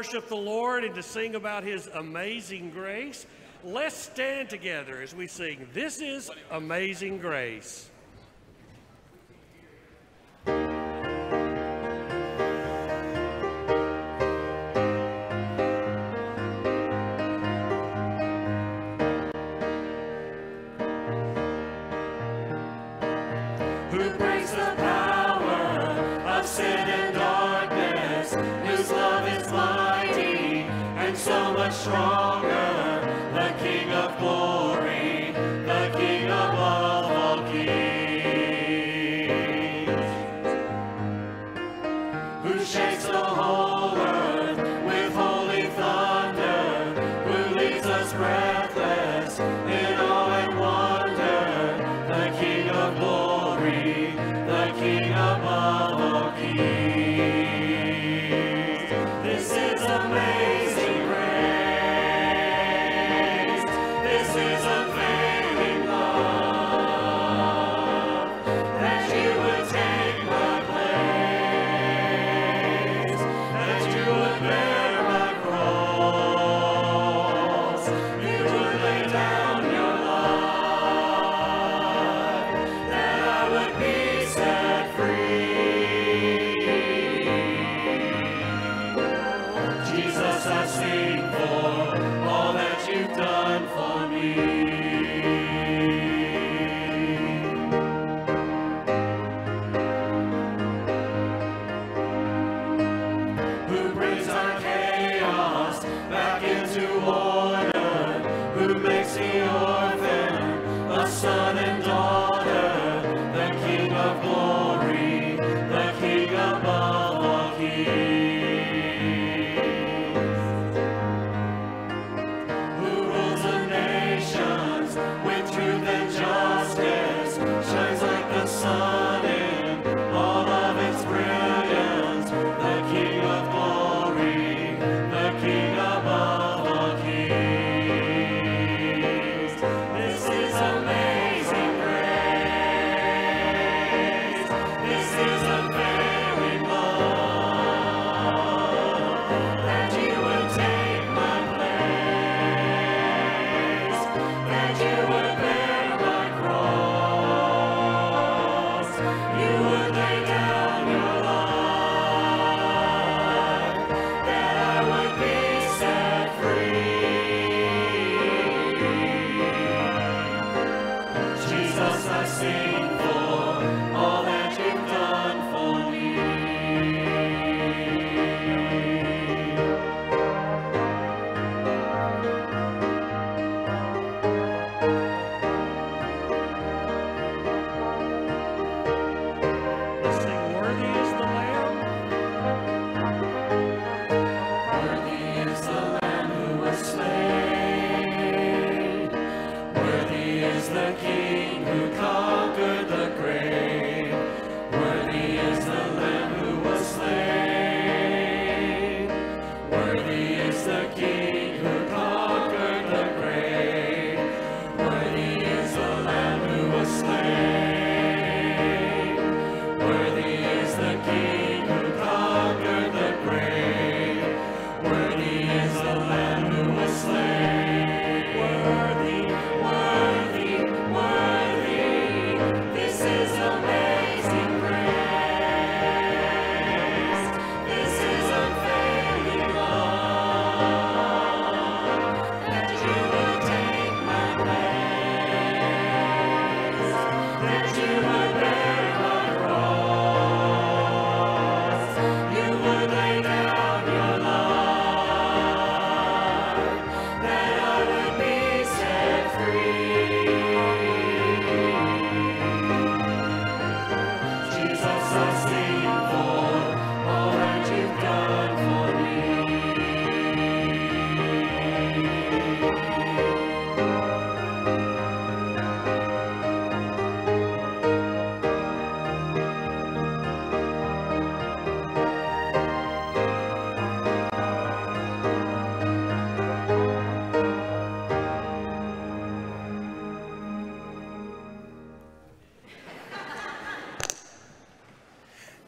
worship the Lord and to sing about his amazing grace, let's stand together as we sing, This is Amazing Grace. duše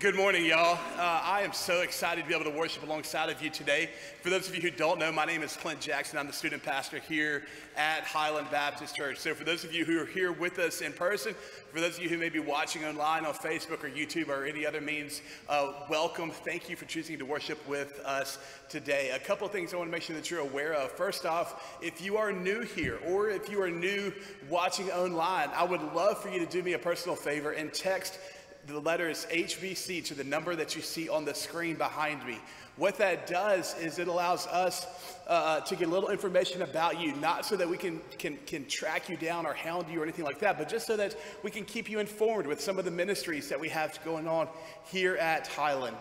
Good morning, y'all. Uh, I am so excited to be able to worship alongside of you today. For those of you who don't know, my name is Clint Jackson. I'm the student pastor here at Highland Baptist Church. So, for those of you who are here with us in person, for those of you who may be watching online on Facebook or YouTube or any other means, uh, welcome. Thank you for choosing to worship with us today. A couple things I want to make sure that you're aware of. First off, if you are new here or if you are new watching online, I would love for you to do me a personal favor and text the letter is HBC to the number that you see on the screen behind me. What that does is it allows us uh, uh, to get a little information about you, not so that we can, can, can track you down or hound you or anything like that, but just so that we can keep you informed with some of the ministries that we have going on here at Highland.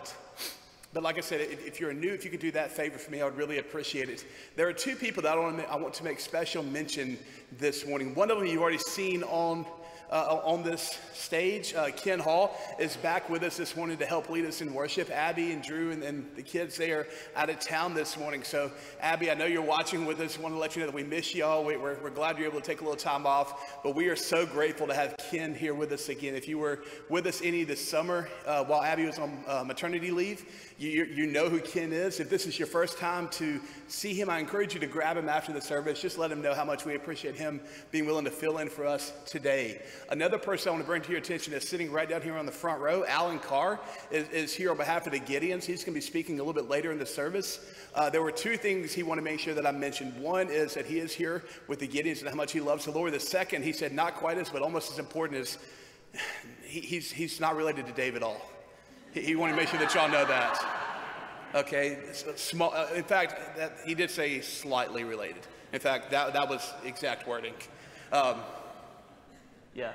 But like I said, if, you're new, if you could do that favor for me, I would really appreciate it. There are two people that I want to, I want to make special mention this morning. One of them you've already seen on uh, on this stage. Uh, Ken Hall is back with us this morning to help lead us in worship. Abby and Drew and, and, the kids, they are out of town this morning. So, Abby, I know you're watching with us. want to let you know that we miss y'all. We, are we're glad you're able to take a little time off, but we are so grateful to have Ken here with us again. If you were with us any this summer uh, while Abby was on uh, maternity leave, you, you know who Ken is. If this is your first time to see him, I encourage you to grab him after the service. Just let him know how much we appreciate him being willing to fill in for us today. Another person I want to bring to your attention is sitting right down here on the front row. Alan Carr is, is here on behalf of the Gideons. He's going to be speaking a little bit later in the service. Uh, there were two things he wanted to make sure that I mentioned. One is that he is here with the Gideons and how much he loves the Lord. The second, he said, not quite as, but almost as important is he, he's, he's not related to Dave at all. He, he wanted to make sure that y'all know that. Okay, small. Uh, in fact, that, he did say slightly related. In fact, that, that was exact wording. Um, yeah.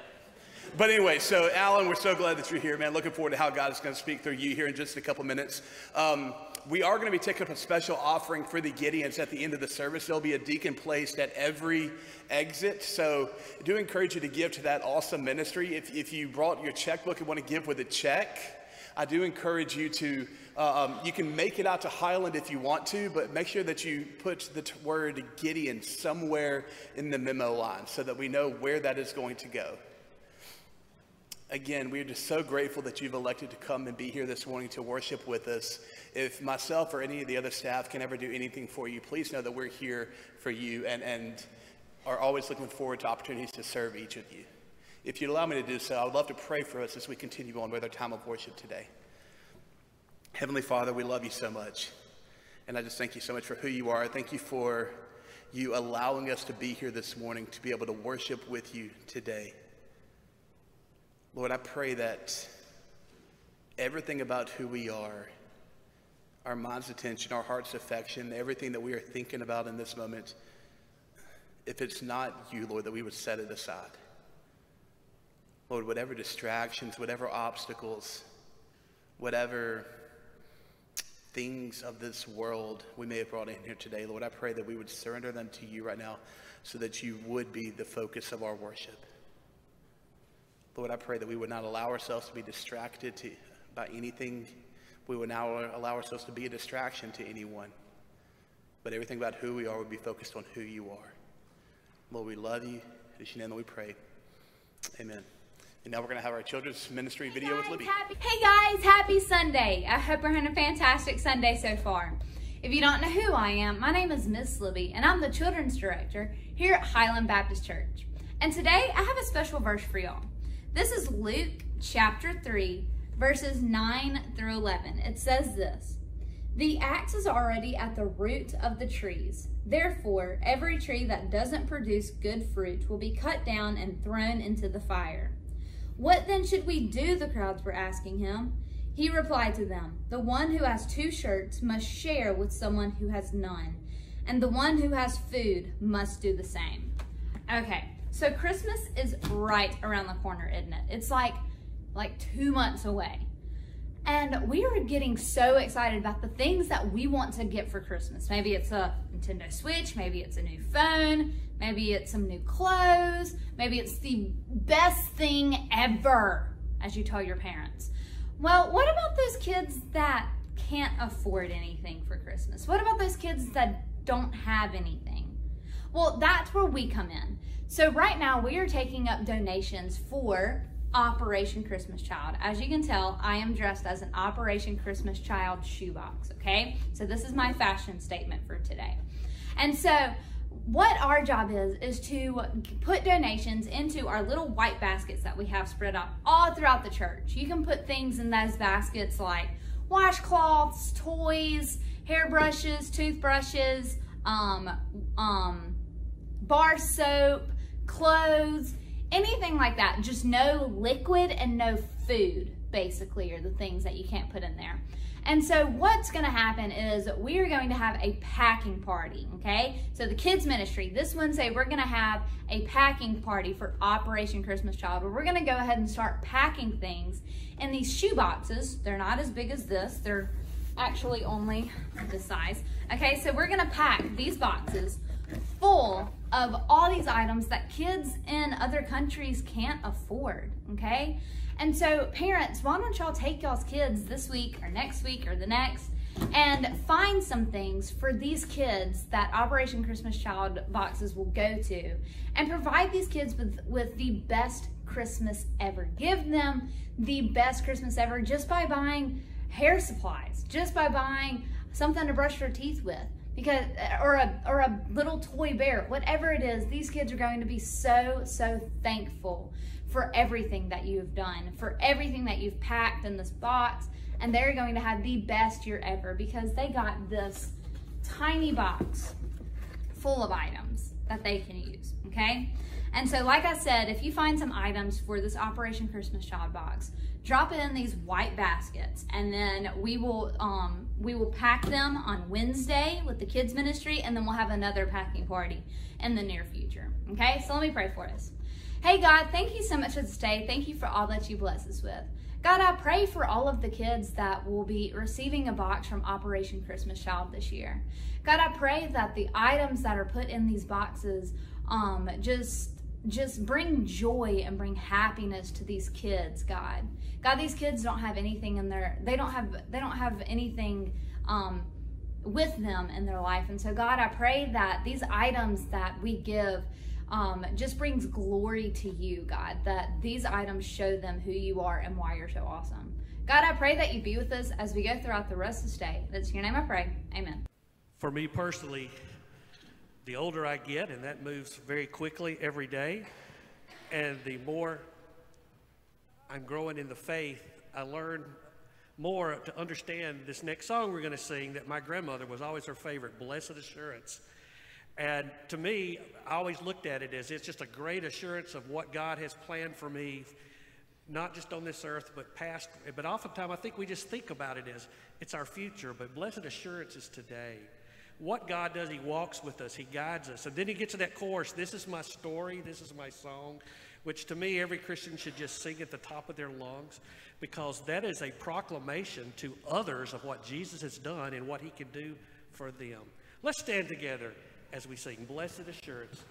But anyway, so Alan, we're so glad that you're here, man. Looking forward to how God is going to speak through you here in just a couple minutes. Um, we are going to be taking up a special offering for the Gideons at the end of the service. There'll be a deacon placed at every exit. So I do encourage you to give to that awesome ministry. If, if you brought your checkbook and want to give with a check, I do encourage you to, uh, um, you can make it out to Highland if you want to, but make sure that you put the word Gideon somewhere in the memo line so that we know where that is going to go. Again, we are just so grateful that you've elected to come and be here this morning to worship with us. If myself or any of the other staff can ever do anything for you, please know that we're here for you and, and are always looking forward to opportunities to serve each of you. If you'd allow me to do so, I would love to pray for us as we continue on with our time of worship today. Heavenly Father, we love you so much. And I just thank you so much for who you are. Thank you for you allowing us to be here this morning to be able to worship with you today. Lord, I pray that everything about who we are, our mind's attention, our heart's affection, everything that we are thinking about in this moment, if it's not you, Lord, that we would set it aside. Lord, whatever distractions, whatever obstacles, whatever things of this world we may have brought in here today, Lord, I pray that we would surrender them to you right now so that you would be the focus of our worship. Lord, I pray that we would not allow ourselves to be distracted to, by anything. We would now allow ourselves to be a distraction to anyone. But everything about who we are would be focused on who you are. Lord, we love you. In your name we pray. Amen. And now we're going to have our children's ministry video guys, with Libby. Happy, hey guys, happy Sunday. I hope you're having a fantastic Sunday so far. If you don't know who I am, my name is Miss Libby, and I'm the children's director here at Highland Baptist Church. And today I have a special verse for y'all. This is Luke chapter 3, verses 9 through 11. It says this The axe is already at the root of the trees. Therefore, every tree that doesn't produce good fruit will be cut down and thrown into the fire. What then should we do? The crowds were asking him. He replied to them, The one who has two shirts must share with someone who has none, and the one who has food must do the same. Okay, so Christmas is right around the corner, isn't it? It's like like two months away. And we are getting so excited about the things that we want to get for Christmas. Maybe it's a Nintendo Switch, maybe it's a new phone, maybe it's some new clothes, maybe it's the best thing ever, as you tell your parents. Well, what about those kids that can't afford anything for Christmas? What about those kids that don't have anything? Well, that's where we come in. So right now we are taking up donations for Operation Christmas Child. As you can tell, I am dressed as an Operation Christmas Child shoebox, okay? So this is my fashion statement for today. And so what our job is is to put donations into our little white baskets that we have spread out all throughout the church. You can put things in those baskets like washcloths, toys, hairbrushes, toothbrushes, um, um, bar soap, clothes, anything like that. Just no liquid and no food, basically, are the things that you can't put in there. And so what's going to happen is we are going to have a packing party, okay? So the kids ministry, this Wednesday, we're going to have a packing party for Operation Christmas Child where we're going to go ahead and start packing things in these shoe boxes. They're not as big as this. They're actually only this size. Okay, so we're going to pack these boxes full of all these items that kids in other countries can't afford, okay? And so parents, why don't y'all take y'all's kids this week or next week or the next and find some things for these kids that Operation Christmas Child boxes will go to and provide these kids with, with the best Christmas ever. Give them the best Christmas ever just by buying hair supplies, just by buying something to brush their teeth with because or a or a little toy bear whatever it is these kids are going to be so so thankful for everything that you've done for everything that you've packed in this box and they're going to have the best year ever because they got this tiny box full of items that they can use okay and so like i said if you find some items for this operation christmas child box drop it in these white baskets and then we will um, we will pack them on Wednesday with the kids ministry and then we'll have another packing party in the near future. Okay, so let me pray for us. Hey God, thank you so much for this day. Thank you for all that you bless us with. God, I pray for all of the kids that will be receiving a box from Operation Christmas Child this year. God, I pray that the items that are put in these boxes um, just just bring joy and bring happiness to these kids, God. God, these kids don't have anything in their they don't have they don't have anything um, with them in their life. And so God, I pray that these items that we give um, just brings glory to you, God, that these items show them who you are and why you're so awesome. God, I pray that you be with us as we go throughout the rest of this day. That's your name I pray. Amen. For me personally, the older I get, and that moves very quickly every day, and the more I'm growing in the faith, I learn more to understand this next song we're going to sing that my grandmother was always her favorite, Blessed Assurance. And to me, I always looked at it as it's just a great assurance of what God has planned for me, not just on this earth, but past. But oftentimes, I think we just think about it as it's our future, but blessed assurance is today. What God does, He walks with us, He guides us. And then He gets to that chorus this is my story, this is my song, which to me, every Christian should just sing at the top of their lungs because that is a proclamation to others of what Jesus has done and what He can do for them. Let's stand together as we sing Blessed Assurance.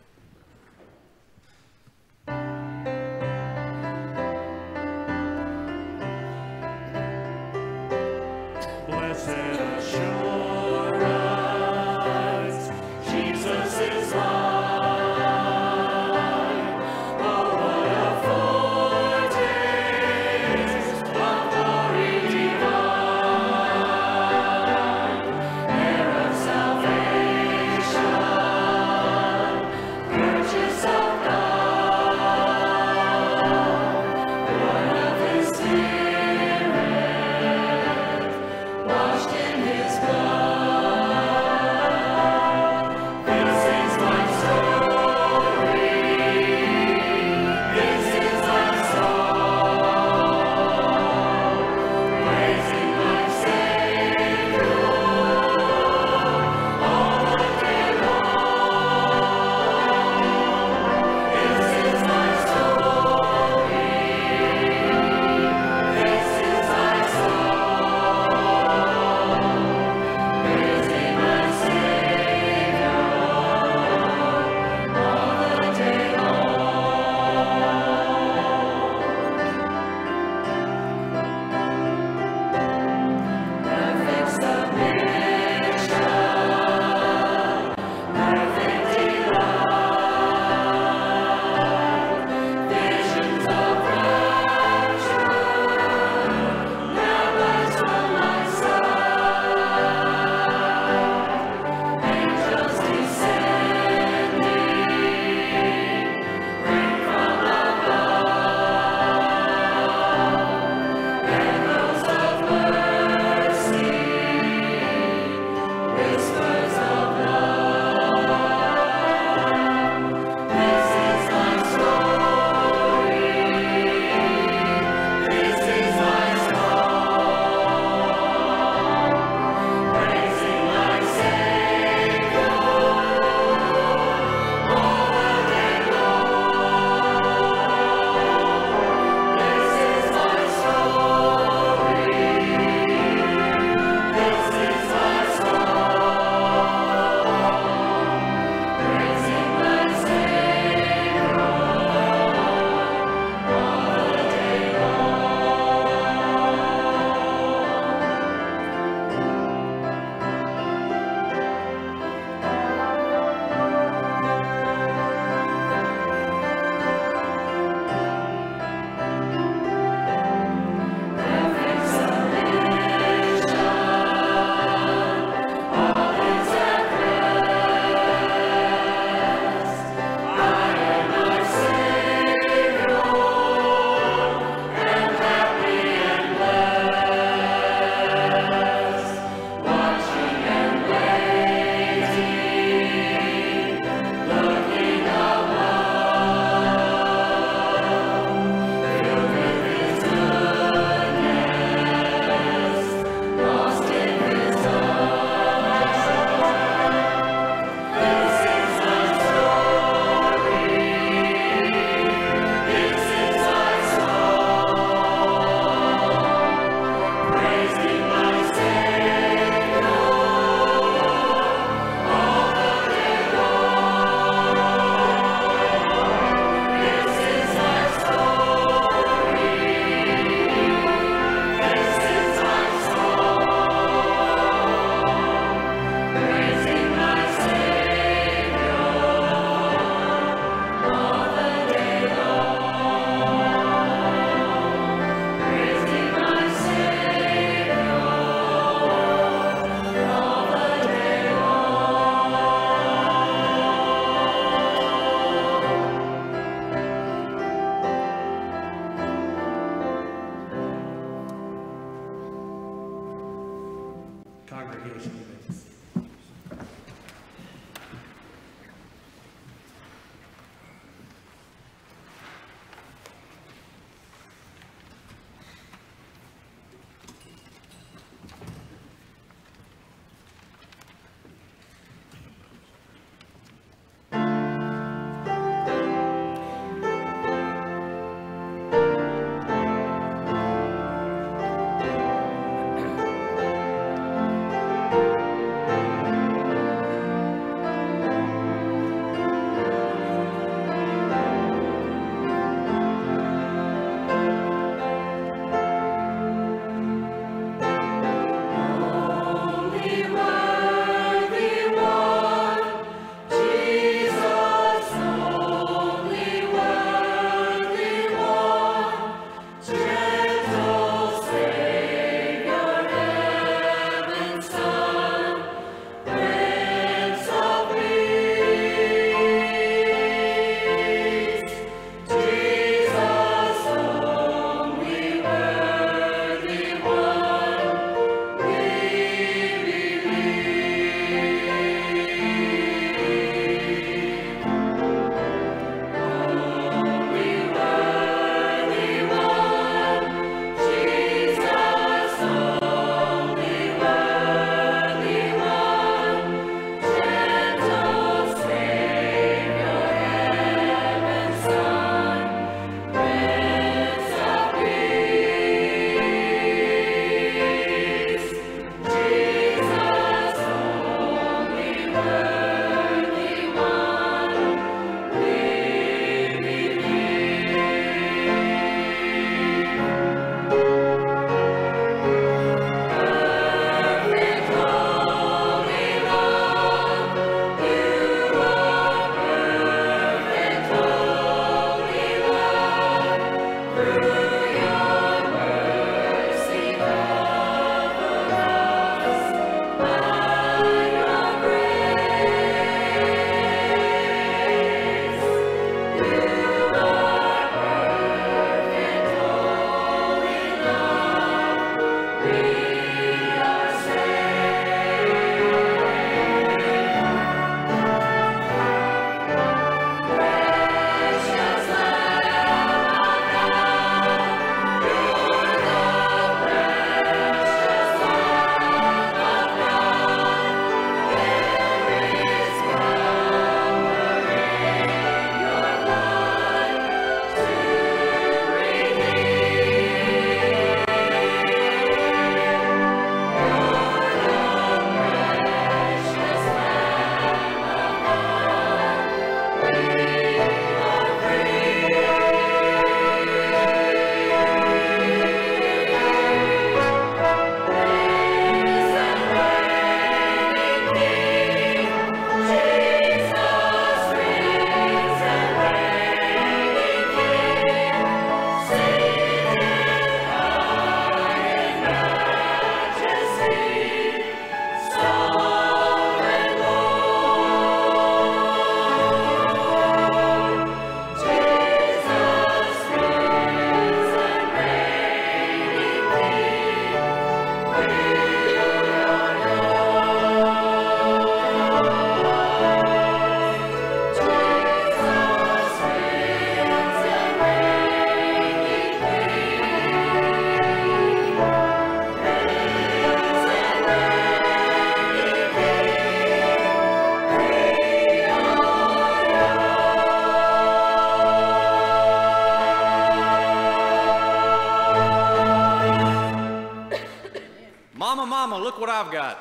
Mama, look what I've got.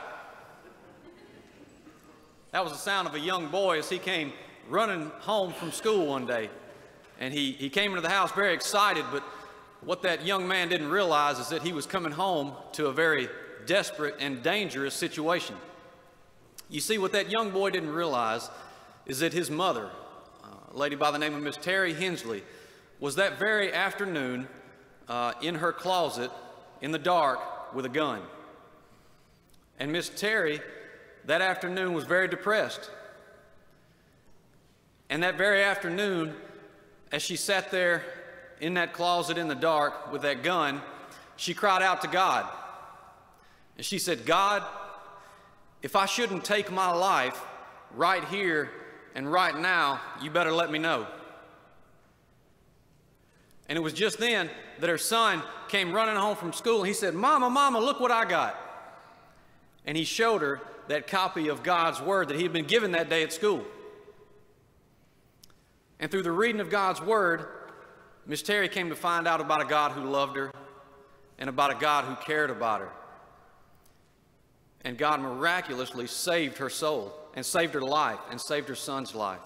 That was the sound of a young boy as he came running home from school one day. And he, he came into the house very excited, but what that young man didn't realize is that he was coming home to a very desperate and dangerous situation. You see, what that young boy didn't realize is that his mother, a lady by the name of Miss Terry Hensley, was that very afternoon uh, in her closet in the dark with a gun. And Miss Terry that afternoon was very depressed. And that very afternoon, as she sat there in that closet in the dark with that gun, she cried out to God. And she said, God, if I shouldn't take my life right here and right now, you better let me know. And it was just then that her son came running home from school and he said, Mama, Mama, look what I got. And he showed her that copy of God's Word that he had been given that day at school. And through the reading of God's Word, Miss Terry came to find out about a God who loved her and about a God who cared about her. And God miraculously saved her soul and saved her life and saved her son's life.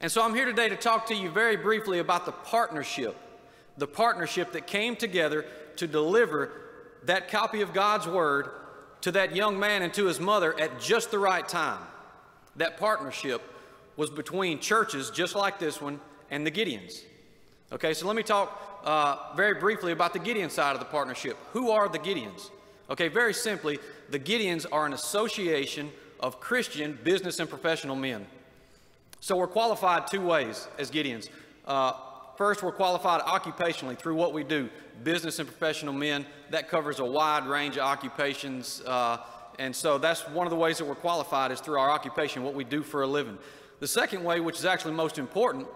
And so I'm here today to talk to you very briefly about the partnership, the partnership that came together to deliver that copy of God's Word to that young man and to his mother at just the right time. That partnership was between churches just like this one and the Gideons. Okay, so let me talk uh, very briefly about the Gideon side of the partnership. Who are the Gideons? Okay, very simply, the Gideons are an association of Christian business and professional men. So we're qualified two ways as Gideons. Uh, first, we're qualified occupationally through what we do, business and professional men. That covers a wide range of occupations. Uh, and so that's one of the ways that we're qualified is through our occupation, what we do for a living. The second way, which is actually most important,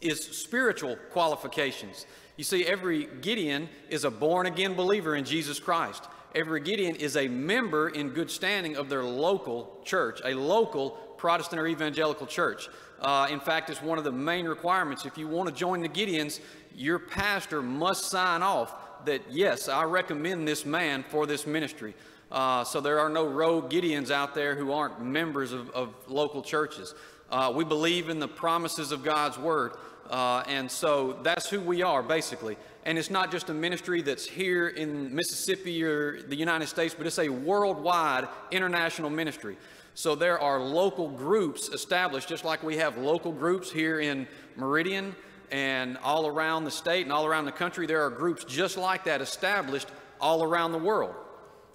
is spiritual qualifications. You see, every Gideon is a born again believer in Jesus Christ. Every Gideon is a member in good standing of their local church, a local Protestant or evangelical church. Uh, in fact, it's one of the main requirements. If you want to join the Gideons, your pastor must sign off that, yes, I recommend this man for this ministry. Uh, so there are no rogue Gideons out there who aren't members of, of local churches. Uh, we believe in the promises of God's word. Uh, and so that's who we are, basically. And it's not just a ministry that's here in Mississippi or the United States, but it's a worldwide international ministry. So there are local groups established, just like we have local groups here in Meridian and all around the state and all around the country. There are groups just like that established all around the world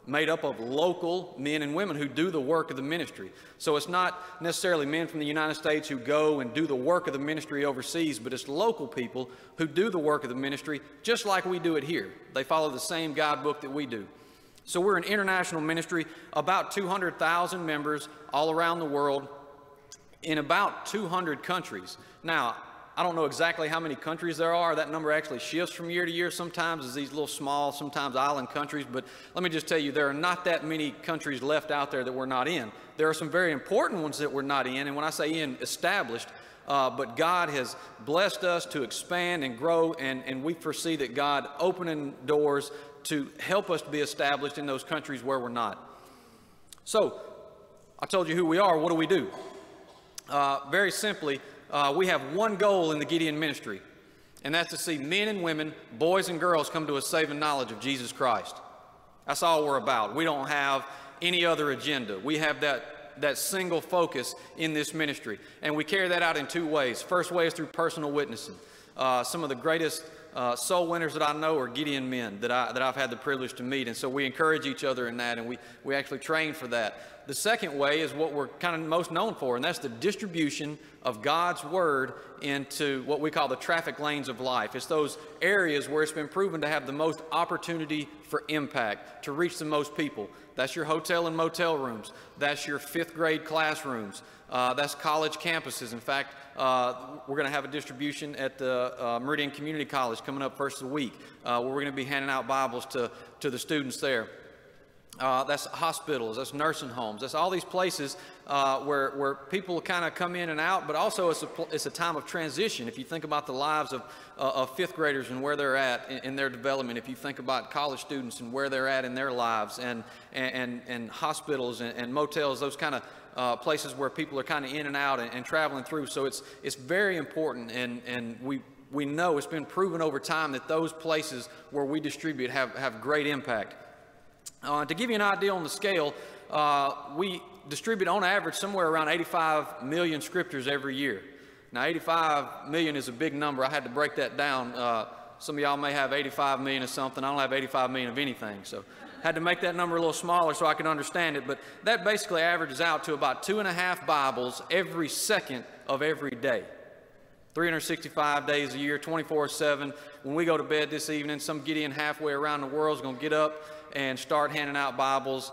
made up of local men and women who do the work of the ministry. So it's not necessarily men from the United States who go and do the work of the ministry overseas, but it's local people who do the work of the ministry just like we do it here. They follow the same guidebook that we do. So we're an international ministry, about 200,000 members all around the world in about 200 countries. Now, I don't know exactly how many countries there are. That number actually shifts from year to year sometimes as these little small, sometimes island countries. But let me just tell you, there are not that many countries left out there that we're not in. There are some very important ones that we're not in. And when I say in, established, uh, but God has blessed us to expand and grow, and, and we foresee that God opening doors to help us to be established in those countries where we're not. So, I told you who we are. What do we do? Uh, very simply, uh, we have one goal in the Gideon ministry, and that's to see men and women, boys and girls, come to a saving knowledge of Jesus Christ. That's all we're about. We don't have any other agenda. We have that, that single focus in this ministry, and we carry that out in two ways. First way is through personal witnessing. Uh, some of the greatest uh, soul winners that I know are Gideon men that, I, that I've had the privilege to meet. And so we encourage each other in that, and we, we actually train for that. The second way is what we're kind of most known for, and that's the distribution of God's Word into what we call the traffic lanes of life. It's those areas where it's been proven to have the most opportunity for impact, to reach the most people. That's your hotel and motel rooms. That's your fifth grade classrooms. Uh, that's college campuses. In fact, uh, we're going to have a distribution at the uh, Meridian Community College coming up first of the week, uh, where we're going to be handing out Bibles to, to the students there. Uh, that's hospitals, that's nursing homes, that's all these places uh, where, where people kind of come in and out, but also it's a, it's a time of transition. If you think about the lives of, uh, of fifth graders and where they're at in, in, their development, if you think about college students and where they're at in their lives, and, and, and hospitals and, and motels, those kind of uh, places where people are kind of in and out and, and, traveling through. So it's, it's very important, and, and we, we know it's been proven over time that those places where we distribute have, have great impact. Uh, to give you an idea on the scale, uh, we distribute on average somewhere around 85 million scriptures every year. Now, 85 million is a big number. I had to break that down. Uh, some of y'all may have 85 million of something. I don't have 85 million of anything. So, I had to make that number a little smaller so I can understand it. But that basically averages out to about two and a half Bibles every second of every day. 365 days a year, 24 7. When we go to bed this evening, some Gideon halfway around the world is going to get up and start handing out Bibles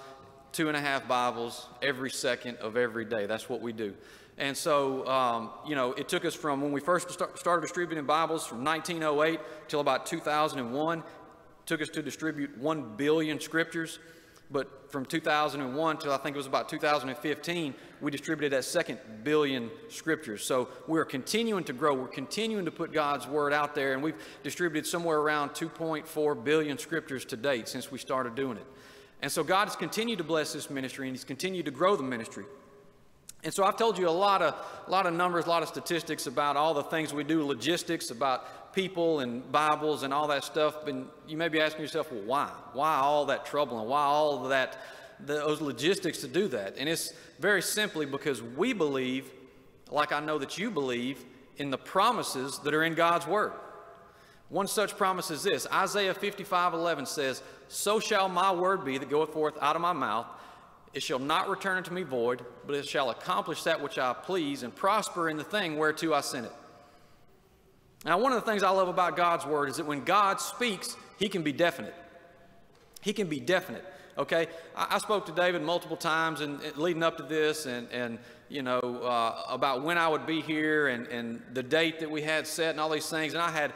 two and a half Bibles every second of every day. That's what we do. And so, um, you know, it took us from when we first start, started distributing Bibles from 1908 till about 2001, took us to distribute 1 billion scriptures. But from 2001 till I think it was about 2015, we distributed that second billion scriptures. So we're continuing to grow. We're continuing to put God's word out there, and we've distributed somewhere around 2.4 billion scriptures to date since we started doing it. And so God has continued to bless this ministry, and He's continued to grow the ministry. And so I've told you a lot of, a lot of numbers, a lot of statistics about all the things we do, logistics, about people and Bibles and all that stuff. And you may be asking yourself, well, why? Why all that trouble and why all that, those logistics to do that? And it's very simply because we believe, like I know that you believe, in the promises that are in God's Word. One such promise is this Isaiah 55 11 says, So shall my word be that goeth forth out of my mouth. It shall not return unto me void, but it shall accomplish that which I please and prosper in the thing whereto I sent it. Now, one of the things I love about God's word is that when God speaks, he can be definite. He can be definite. Okay, I, I spoke to David multiple times and, and, leading up to this, and and you know uh, about when I would be here and and the date that we had set and all these things, and I had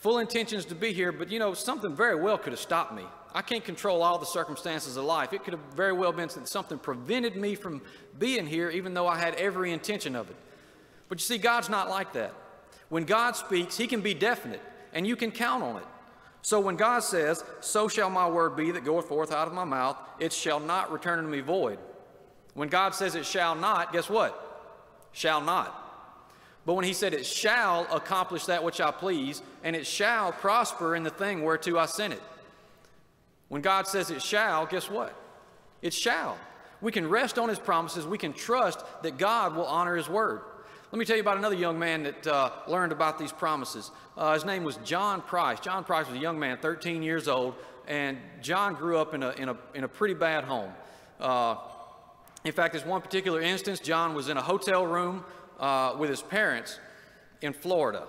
full intentions to be here, but you know something very well could have stopped me. I can't control all the circumstances of life. It could have very well been that something prevented me from being here, even though I had every intention of it. But you see, God's not like that. When God speaks, He can be definite, and you can count on it. So when God says, So shall my word be that goeth forth out of my mouth, it shall not return unto me void. When God says it shall not, guess what? Shall not. But when He said it shall accomplish that which I please, and it shall prosper in the thing whereto I sent it. When God says it shall, guess what? It shall. We can rest on His promises. We can trust that God will honor His word. Let me tell you about another young man that uh, learned about these promises. Uh, his name was John Price. John Price was a young man, 13 years old, and John grew up in a, in a, in a pretty bad home. Uh, in fact, there's one particular instance, John was in a hotel room uh, with his parents in Florida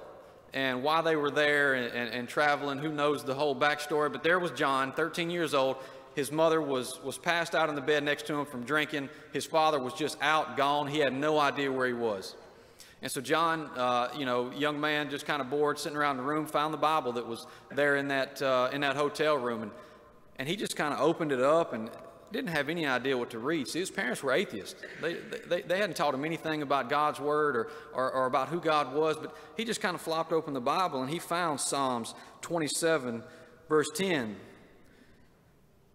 and why they were there and, and, and, traveling. Who knows the whole backstory? But there was John, 13 years old. His mother was, was passed out in the bed next to him from drinking. His father was just out, gone. He had no idea where he was. And so John, uh, you know, young man, just kind of bored, sitting around the room, found the Bible that was there in that, uh, in that hotel room. And, and he just kind of opened it up and didn't have any idea what to read. See, his parents were atheists. They, they, they hadn't taught him anything about God's word or, or, or about who God was, but he just kind of flopped open the Bible and he found Psalms 27, verse 10,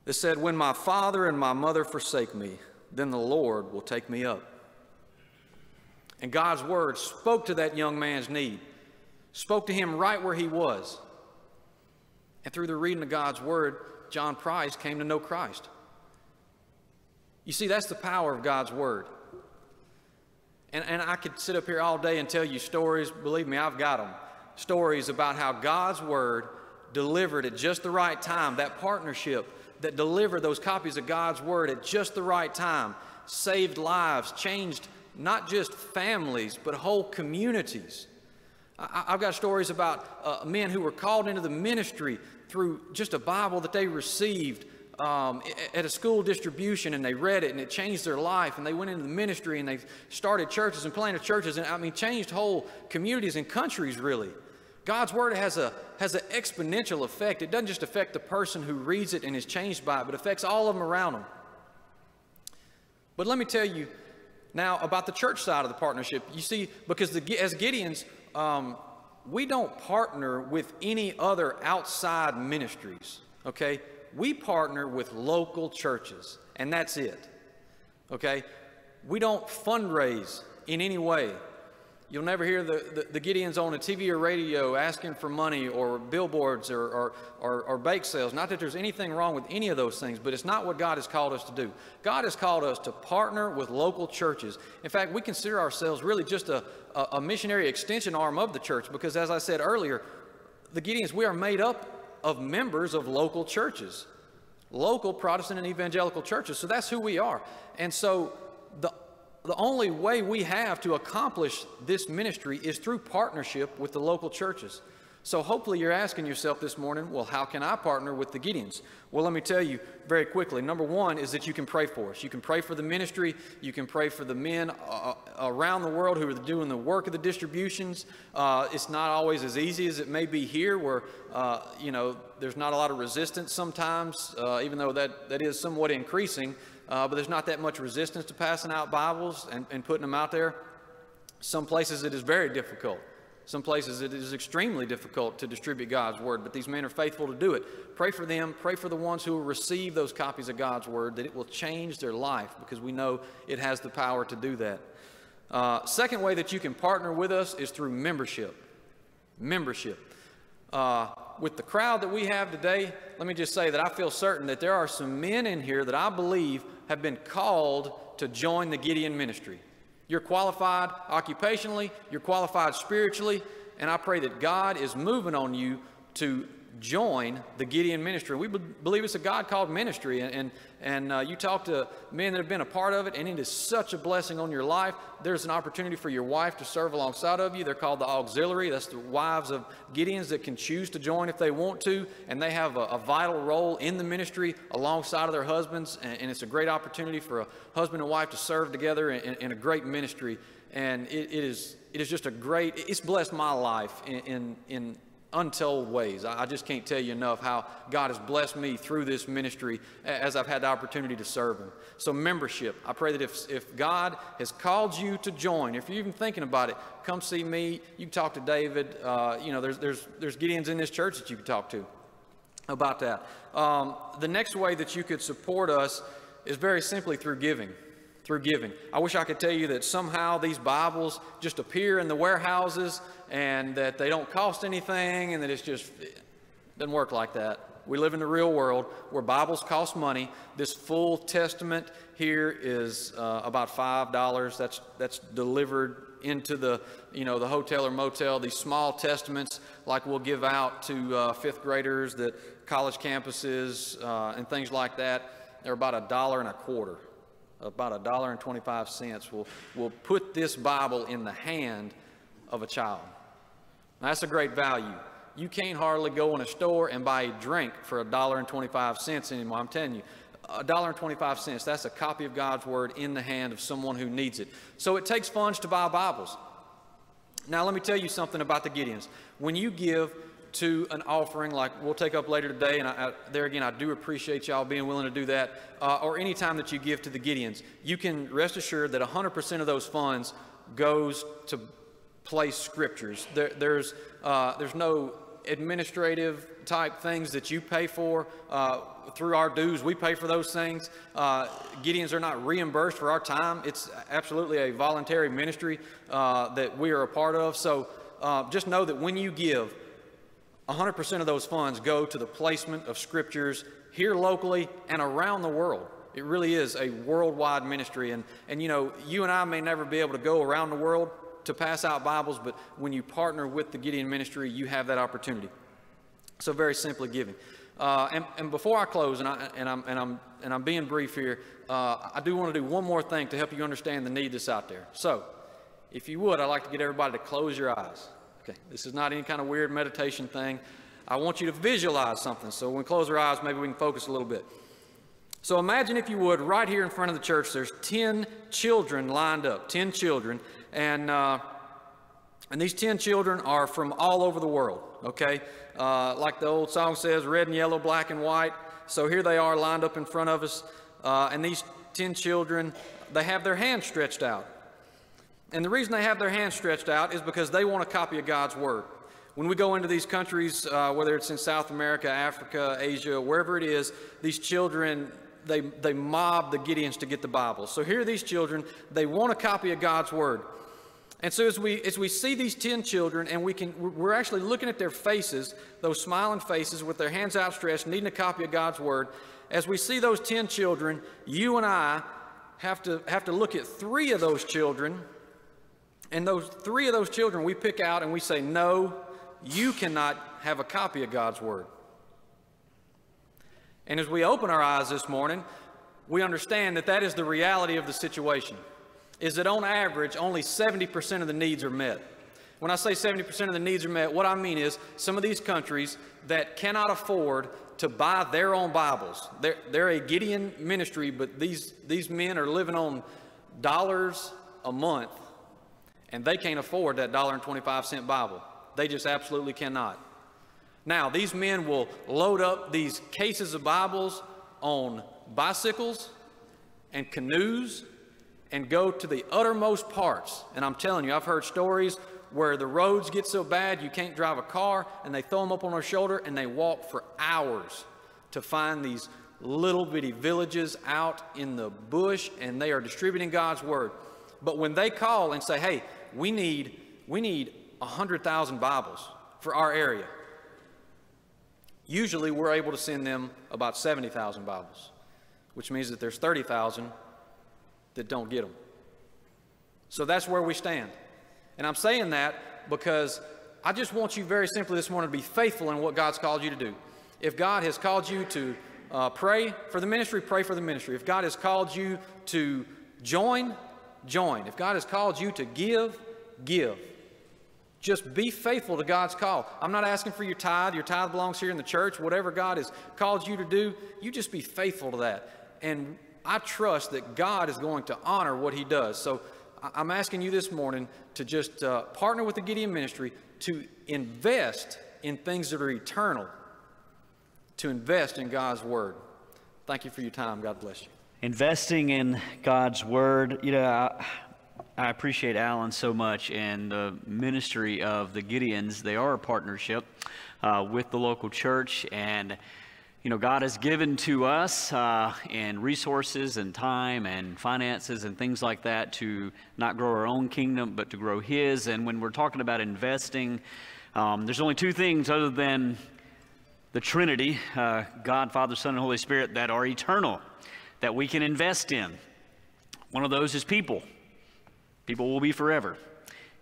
that said, When my father and my mother forsake me, then the Lord will take me up. And God's word spoke to that young man's need, spoke to him right where he was. And through the reading of God's word, John Price came to know Christ. You see, that's the power of God's Word. And, and I could sit up here all day and tell you stories. Believe me, I've got them. Stories about how God's Word delivered at just the right time, that partnership that delivered those copies of God's Word at just the right time, saved lives, changed not just families, but whole communities. I, have got stories about uh, men who were called into the ministry through just a Bible that they received um, at a school distribution and they read it and it changed their life and they went into the ministry and they started churches and planted churches and I mean changed whole communities and countries really. God's word has a has an exponential effect. It doesn't just affect the person who reads it and is changed by it, but affects all of them around them. But let me tell you now about the church side of the partnership. You see, because the, as Gideons, um, we don't partner with any other outside ministries. Okay, we partner with local churches, and that's it. Okay? We don't fundraise in any way. You'll never hear the, the, the, Gideons on a TV or radio asking for money or billboards or, or, or, or, bake sales. Not that there's anything wrong with any of those things, but it's not what God has called us to do. God has called us to partner with local churches. In fact, we consider ourselves really just a, a, a missionary extension arm of the church because, as I said earlier, the Gideons, we are made up of members of local churches, local Protestant and evangelical churches. So that's who we are. And so the, the only way we have to accomplish this ministry is through partnership with the local churches. So hopefully you're asking yourself this morning, well, how can I partner with the Gideons? Well, let me tell you very quickly. Number one is that you can pray for us. You can pray for the ministry. You can pray for the men uh, uh, around the world who are doing the work of the distributions. Uh, it's not always as easy as it may be here, where uh, you know there's not a lot of resistance sometimes, uh, even though that that is somewhat increasing. Uh, but there's not that much resistance to passing out Bibles and, and putting them out there. Some places it is very difficult. Some places it is extremely difficult to distribute God's word, but these men are faithful to do it. Pray for them. Pray for the ones who will receive those copies of God's word, that it will change their life because we know it has the power to do that. Uh, second way that you can partner with us is through membership. Membership. Uh, with the crowd that we have today, let me just say that I feel certain that there are some men in here that I believe have been called to join the Gideon ministry. You're qualified occupationally, you're qualified spiritually, and I pray that God is moving on you to join the Gideon ministry. We believe it's a God called ministry, and, and, and uh, you talk to men that have been a part of it, and it is such a blessing on your life. There's an opportunity for your wife to serve alongside of you. They're called the auxiliary. That's the wives of Gideons that can choose to join if they want to, and they have a, a vital role in the ministry alongside of their husbands, and, and, it's a great opportunity for a husband and wife to serve together in, in a great ministry. And it, it is it is just a great. It's blessed my life in in, in untold ways. I just can't tell you enough how God has blessed me through this ministry as I've had the opportunity to serve Him. So, membership. I pray that if, if God has called you to join, if you're even thinking about it, come see me. You can talk to David. Uh, you know, there's, there's, there's Gideons in this church that you can talk to about that. Um, the next way that you could support us is very simply through giving through giving. I wish I could tell you that somehow these Bibles just appear in the warehouses and that they don't cost anything and that it's just, it doesn't work like that. We live in the real world where Bibles cost money. This full testament here is uh, about five dollars. That's that's delivered into the you know the hotel or motel. These small testaments, like we'll give out to uh, fifth graders, that college campuses uh, and things like that, they're about a dollar and a quarter about a dollar and 25 cents We'll, we'll put this Bible in the hand of a child. That's a great value. You can't hardly go in a store and buy a drink for a dollar and 25 cents anymore. I'm telling you, a dollar and 25 cents, that's a copy of God's Word in the hand of someone who needs it. So it takes funds to buy Bibles. Now, let me tell you something about the Gideons. When you give to an offering like we'll take up later today. And I, I, there again, I do appreciate y'all being willing to do that. Uh, or any time that you give to the Gideons, you can rest assured that 100% of those funds goes to place scriptures. There, there's, uh, there's no administrative type things that you pay for uh, through our dues. We pay for those things. Uh, Gideons are not reimbursed for our time. It's absolutely a voluntary ministry uh, that we are a part of. So uh, just know that when you give, 100% of those funds go to the placement of scriptures here locally and around the world. It really is a worldwide ministry. And, and you know, you and I may never be able to go around the world to pass out Bibles, but when you partner with the Gideon ministry, you have that opportunity. So, very simply giving. Uh, and, and, before I close, and, I, and, I'm, and, I'm, and I'm being brief here, uh, I do want to do one more thing to help you understand the need that's out there. So, if you would, I'd like to get everybody to close your eyes. Okay, this is not any kind of weird meditation thing. I want you to visualize something. So when we close our eyes, maybe we can focus a little bit. So imagine, if you would, right here in front of the church, there's 10 children lined up, 10 children. And, uh, and these 10 children are from all over the world, okay? Uh, like the old song says, red and yellow, black and white. So here they are lined up in front of us. Uh, and these 10 children, they have their hands stretched out. And the reason they have their hands stretched out is because they want a copy of God's Word. When we go into these countries, uh, whether it's in South America, Africa, Asia, wherever it is, these children, they, they mob the Gideons to get the Bible. So here are these children, they want a copy of God's Word. And so as we, as we see these 10 children and we can, we're actually looking at their faces, those smiling faces with their hands outstretched, needing a copy of God's Word, as we see those 10 children, you and I have to, have to look at three of those children and those three of those children we pick out and we say, no, you cannot have a copy of God's Word. And as we open our eyes this morning, we understand that that is the reality of the situation. Is that on average, only 70% of the needs are met. When I say 70% of the needs are met, what I mean is some of these countries that cannot afford to buy their own Bibles. They're, they're a Gideon ministry, but these, these men are living on dollars a month, and they can't afford that dollar and 25 cent Bible. They just absolutely cannot. Now, these men will load up these cases of Bibles on bicycles and canoes and go to the uttermost parts. And I'm telling you, I've heard stories where the roads get so bad you can't drive a car and they throw them up on their shoulder and they walk for hours to find these little bitty villages out in the bush and they are distributing God's word. But when they call and say, hey, we need, we need 100,000 Bibles for our area, usually we're able to send them about 70,000 Bibles, which means that there's 30,000 that don't get them. So that's where we stand. And I'm saying that because I just want you very simply this morning to be faithful in what God's called you to do. If God has called you to uh, pray for the ministry, pray for the ministry. If God has called you to join, join. If God has called you to give, give. Just be faithful to God's call. I'm not asking for your tithe. Your tithe belongs here in the church. Whatever God has called you to do, you just be faithful to that. And I trust that God is going to honor what He does. So I'm asking you this morning to just uh, partner with the Gideon Ministry to invest in things that are eternal, to invest in God's Word. Thank you for your time. God bless you. Investing in God's Word, you know, I, I appreciate Alan so much and the ministry of the Gideons. They are a partnership uh, with the local church and you know, God has given to us uh, in resources and time and finances and things like that to not grow our own kingdom, but to grow His. And when we're talking about investing, um, there's only two things other than the Trinity uh, God, Father, Son, and Holy Spirit that are eternal that we can invest in. One of those is people. People will be forever.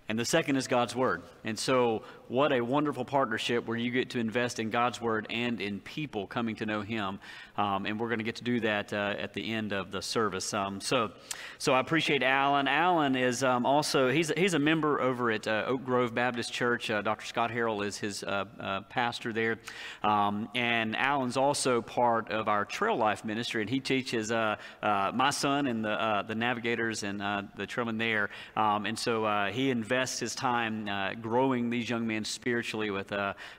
And the second is God's Word. And so, what a wonderful partnership where you get to invest in God's Word and in people coming to know Him. Um, and we're going to get to do that uh, at the end of the service. Um, so, so I appreciate Alan. Alan is um, also he's he's a member over at uh, Oak Grove Baptist Church. Uh, Dr. Scott Harrell is his uh, uh, pastor there, um, and Alan's also part of our Trail Life ministry, and he teaches my son and the the navigators and the trailmen there. Um, and so he invests his time growing these young men spiritually with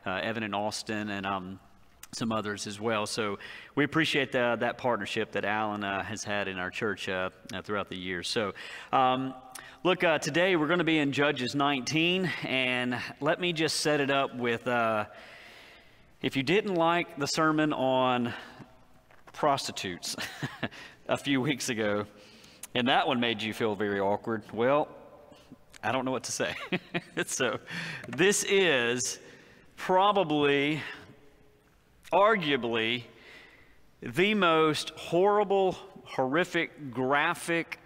Evan and Austin and. Um, some others as well. So we appreciate the, that partnership that Alan uh, has had in our church uh, uh, throughout the years. So, um, look, uh, today we're going to be in Judges 19, and let me just set it up with uh, if you didn't like the sermon on prostitutes a few weeks ago, and that one made you feel very awkward, well, I don't know what to say. so, this is probably arguably the most horrible, horrific, graphic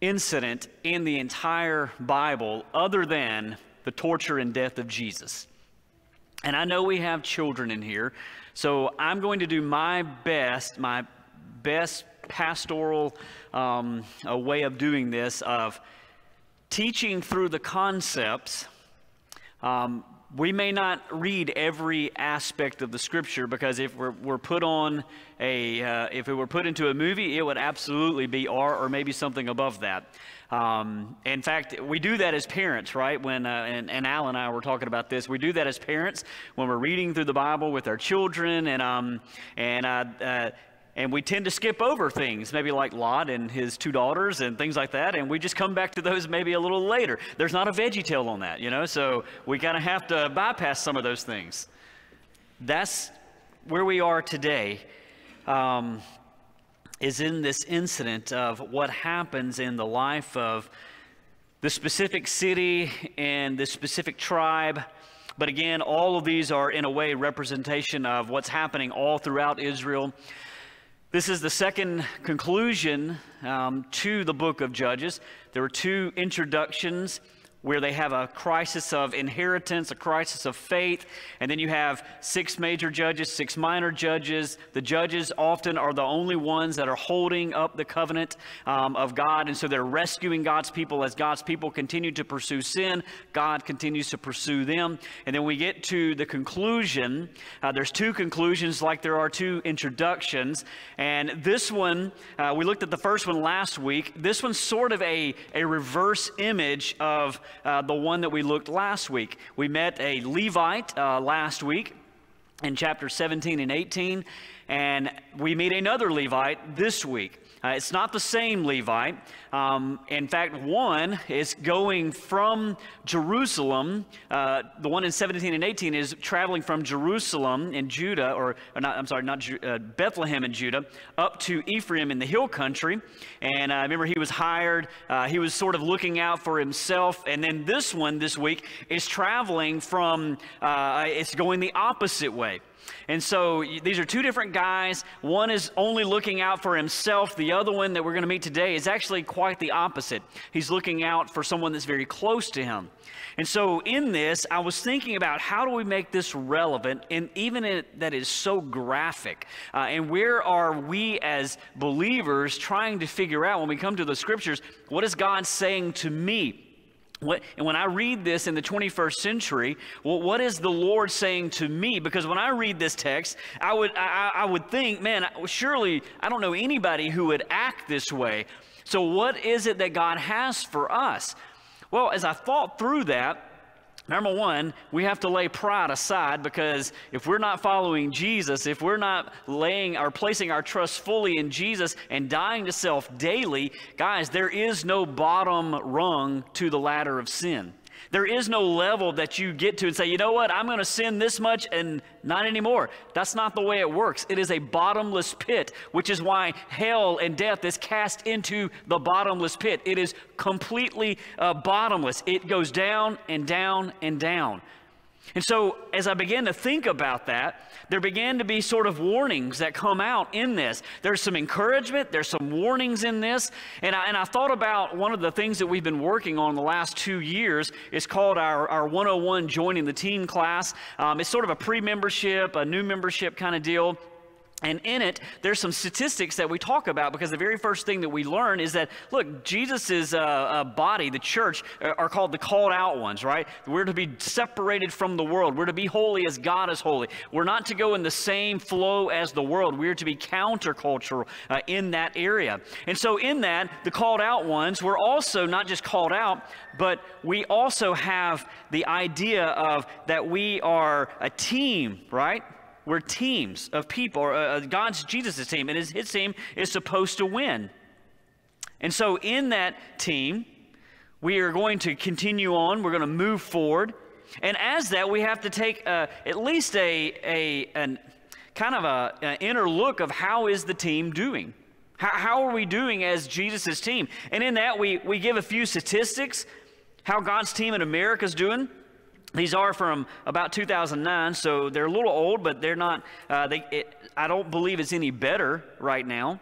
incident in the entire Bible, other than the torture and death of Jesus. And I know we have children in here, so I'm going to do my best, my best pastoral um, way of doing this, of teaching through the concepts um, we may not read every aspect of the scripture because if we're, we're put on a uh, if it were put into a movie it would absolutely be r or maybe something above that. Um, in fact we do that as parents right? When uh, and, and al and i were talking about this. We do that as parents when we're reading through the bible with our children and um, and uh, uh and we tend to skip over things, maybe like Lot and his two daughters and things like that, and we just come back to those maybe a little later. There's not a veggie tale on that, you know, so we kind of have to bypass some of those things. That's where we are today, um, is in this incident of what happens in the life of the specific city and the specific tribe. But again, all of these are in a way representation of what's happening all throughout Israel. This is the second conclusion um, to the book of Judges. There were two introductions. Where they have a crisis of inheritance, a crisis of faith, and then you have six major judges, six minor judges. The judges often are the only ones that are holding up the covenant um, of God, and so they're rescuing God's people as God's people continue to pursue sin. God continues to pursue them, and then we get to the conclusion. Uh, there's two conclusions, like there are two introductions, and this one uh, we looked at the first one last week. This one's sort of a a reverse image of uh, the one that we looked last week. We met a Levite uh, last week in chapter 17 and 18, and we meet another Levite this week. Uh, it's not the same Levite. Um, in fact, one is going from Jerusalem. Uh, the one in 17 and 18 is traveling from Jerusalem in Judah, or, or not, I'm sorry, not Ju- uh, Bethlehem in Judah, up to Ephraim in the hill country. And I uh, remember he was hired. Uh, he was sort of looking out for himself. And then this one this week is traveling from, uh, it's going the opposite way. And so these are two different guys. One is only looking out for himself. The other one that we're going to meet today is actually quite the opposite. He's looking out for someone that's very close to him. And so in this, I was thinking about how do we make this relevant, and even it, that is so graphic. Uh, and where are we as believers trying to figure out when we come to the scriptures, what is God saying to me? What, and when I read this in the 21st century, well, what is the Lord saying to me? Because when I read this text, I would, I, I would think, man, surely I don't know anybody who would act this way. So, what is it that God has for us? Well, as I thought through that, Number one, we have to lay pride aside because if we're not following Jesus, if we're not laying or placing our trust fully in Jesus and dying to self daily, guys, there is no bottom rung to the ladder of sin. There is no level that you get to and say, you know what, I'm going to sin this much and not anymore. That's not the way it works. It is a bottomless pit, which is why hell and death is cast into the bottomless pit. It is completely uh, bottomless, it goes down and down and down. And so, as I began to think about that, there began to be sort of warnings that come out in this. There's some encouragement, there's some warnings in this. And I, and I thought about one of the things that we've been working on the last two years. It's called our, our 101 Joining the Team class. Um, it's sort of a pre membership, a new membership kind of deal. And in it, there's some statistics that we talk about because the very first thing that we learn is that, look, Jesus' uh, uh, body, the church, uh, are called the called out ones, right? We're to be separated from the world. We're to be holy as God is holy. We're not to go in the same flow as the world. We're to be countercultural uh, in that area. And so, in that, the called out ones, we're also not just called out, but we also have the idea of that we are a team, right? We're teams of people. Or, uh, God's Jesus' team, and his, his team is supposed to win. And so, in that team, we are going to continue on. We're going to move forward. And as that, we have to take uh, at least a, a an, kind of a, an inner look of how is the team doing? How, how are we doing as Jesus' team? And in that, we, we give a few statistics, how God's team in America is doing. These are from about 2009, so they're a little old, but they're not, uh, they, it, I don't believe it's any better right now.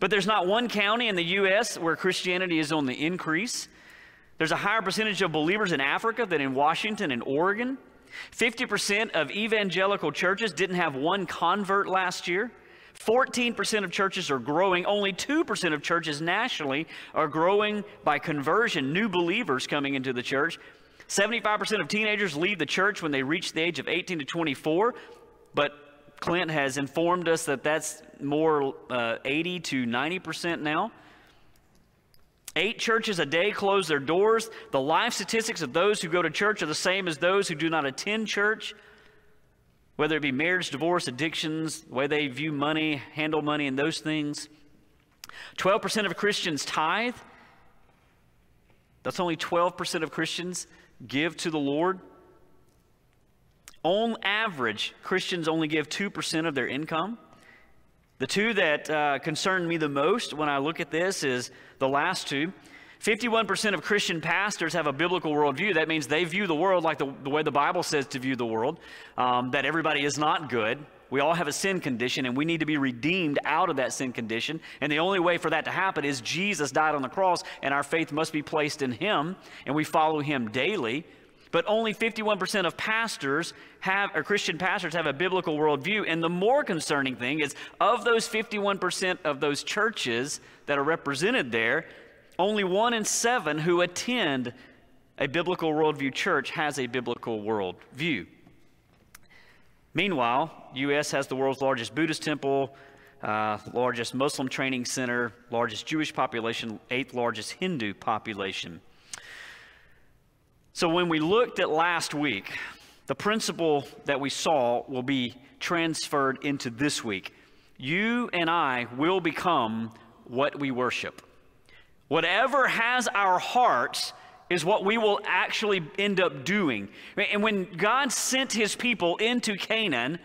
But there's not one county in the U.S. where Christianity is on the increase. There's a higher percentage of believers in Africa than in Washington and Oregon. 50% of evangelical churches didn't have one convert last year. 14% of churches are growing. Only 2% of churches nationally are growing by conversion, new believers coming into the church. 75% of teenagers leave the church when they reach the age of 18 to 24, but Clint has informed us that that's more uh, 80 to 90% now. Eight churches a day close their doors. The life statistics of those who go to church are the same as those who do not attend church, whether it be marriage, divorce, addictions, the way they view money, handle money, and those things. 12% of Christians tithe. That's only 12% of Christians give to the Lord. On average, Christians only give 2% of their income. The two that uh, concern me the most when I look at this is the last two. 51% of Christian pastors have a biblical worldview. That means they view the world like the, the way the Bible says to view the world, um, that everybody is not good, We all have a sin condition, and we need to be redeemed out of that sin condition. And the only way for that to happen is Jesus died on the cross, and our faith must be placed in Him, and we follow Him daily. But only 51% of pastors have, or Christian pastors have a biblical worldview. And the more concerning thing is, of those 51% of those churches that are represented there, only one in seven who attend a biblical worldview church has a biblical worldview. Meanwhile, U.S. has the world's largest Buddhist temple, uh, largest Muslim training center, largest Jewish population, eighth largest Hindu population. So when we looked at last week, the principle that we saw will be transferred into this week. You and I will become what we worship. Whatever has our hearts is what we will actually end up doing. And when God sent his people into Canaan,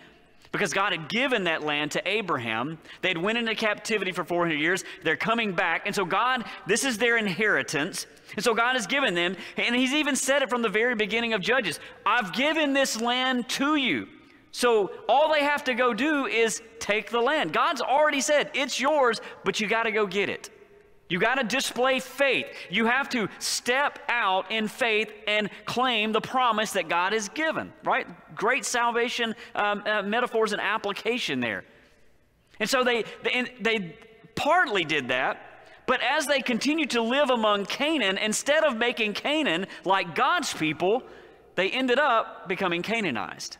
because God had given that land to Abraham. They'd went into captivity for 400 years. They're coming back. And so God, this is their inheritance. And so God has given them, and he's even said it from the very beginning of Judges, I've given this land to you. So all they have to go do is take the land. God's already said, it's yours, but you got to go get it. You got to display faith. You have to step out in faith and claim the promise that God has given, right? Great salvation um, uh, metaphors and application there. And so they, they, they partly did that, but as they continued to live among Canaan, instead of making Canaan like God's people, they ended up becoming Canaanized.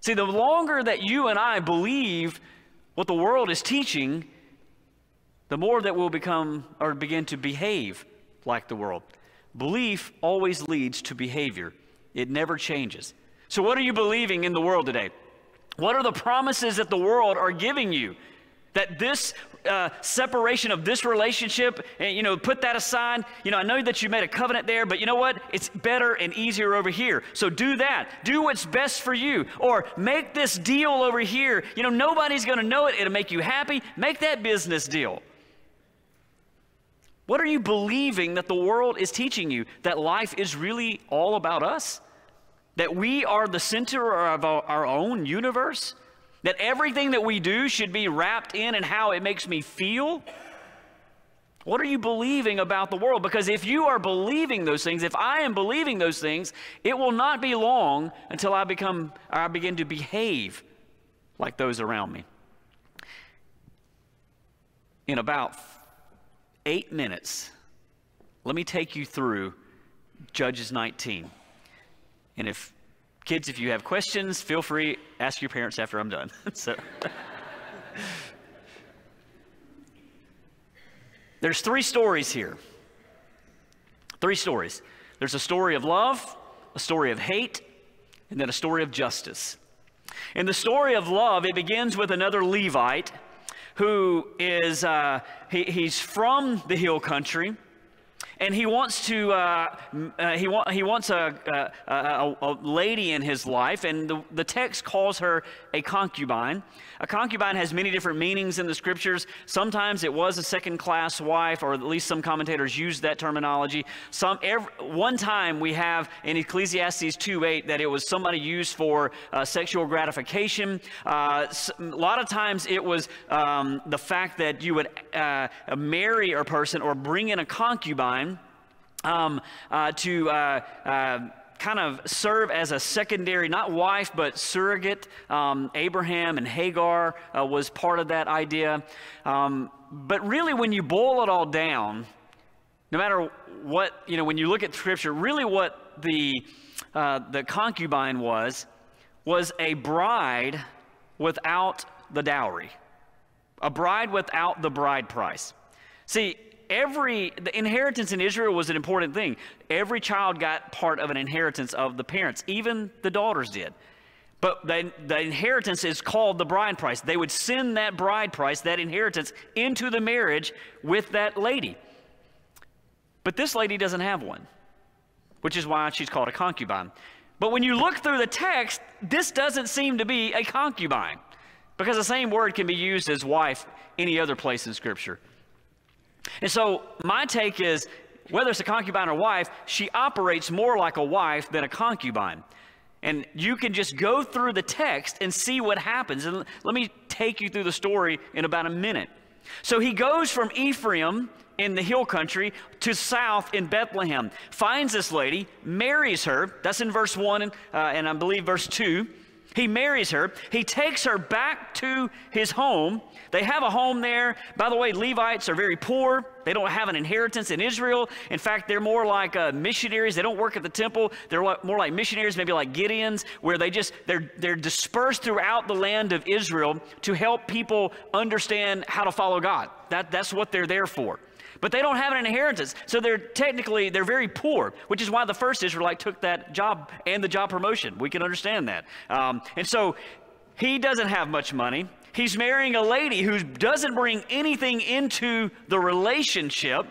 See, the longer that you and I believe what the world is teaching, the more that we'll become or begin to behave like the world. Belief always leads to behavior, it never changes. So, what are you believing in the world today? What are the promises that the world are giving you? That this uh, separation of this relationship, and eh, you know, put that aside. You know, I know that you made a covenant there, but you know what? It's better and easier over here. So do that. Do what's best for you. Or make this deal over here. You know, nobody's going to know it. It'll make you happy. Make that business deal. What are you believing that the world is teaching you? That life is really all about us? That we are the center of our own universe? That everything that we do should be wrapped in and how it makes me feel? What are you believing about the world? Because if you are believing those things, if I am believing those things, it will not be long until I become I begin to behave like those around me. In about eight minutes, let me take you through Judges 19. And if kids, if you have questions, feel free ask your parents after I'm done. so There's three stories here. Three stories. There's a story of love, a story of hate, and then a story of justice. In the story of love, it begins with another Levite who is, uh, he, he's from the hill country and he wants to uh, uh, he, wa- he wants a, a, a, a, lady in his life. And the, the text calls her a concubine. A concubine has many different meanings in the scriptures. Sometimes it was a second class wife or at least some commentators use that terminology. Some every, one time we have in ecclesiastes 2.8 that it was somebody used for uh, sexual gratification. Uh, a lot of times it was um, the fact that you would uh, marry a person or bring in a concubine um, uh, to uh, uh, kind of serve as a secondary, not wife, but surrogate. Um, Abraham and Hagar uh, was part of that idea. Um, but really, when you boil it all down, no matter what, you know, when you look at Scripture, really what the, uh, the concubine was, was a bride without the dowry, a bride without the bride price. See, every the inheritance in Israel was an important thing. Every child got part of an inheritance of the parents, even the daughters did. But the, the inheritance is called the bride price. They would send that bride price, that inheritance, into the marriage with that lady. But this lady doesn't have one, which is why she's called a concubine. But when you look through the text, this doesn't seem to be a concubine because the same word can be used as wife any other place in Scripture. And so my take is whether it's a concubine or wife, she operates more like a wife than a concubine. And you can just go through the text and see what happens. And let me take you through the story in about a minute. So he goes from Ephraim in the hill country to south in Bethlehem, finds this lady, marries her. That's in verse 1 and, uh, and I believe verse 2. He marries her. He takes her back to his home. They have a home there. By the way, Levites are very poor. They don't have an inheritance in Israel. In fact, they're more like uh, missionaries. They don't work at the temple. They're more like missionaries, maybe like Gideons, where they just they're they're dispersed throughout the land of Israel to help people understand how to follow God. That that's what they're there for but they don't have an inheritance. So they're technically, they're very poor, which is why the first Israelite took that job and the job promotion. We can understand that. Um, and so he doesn't have much money. He's marrying a lady who doesn't bring anything into the relationship.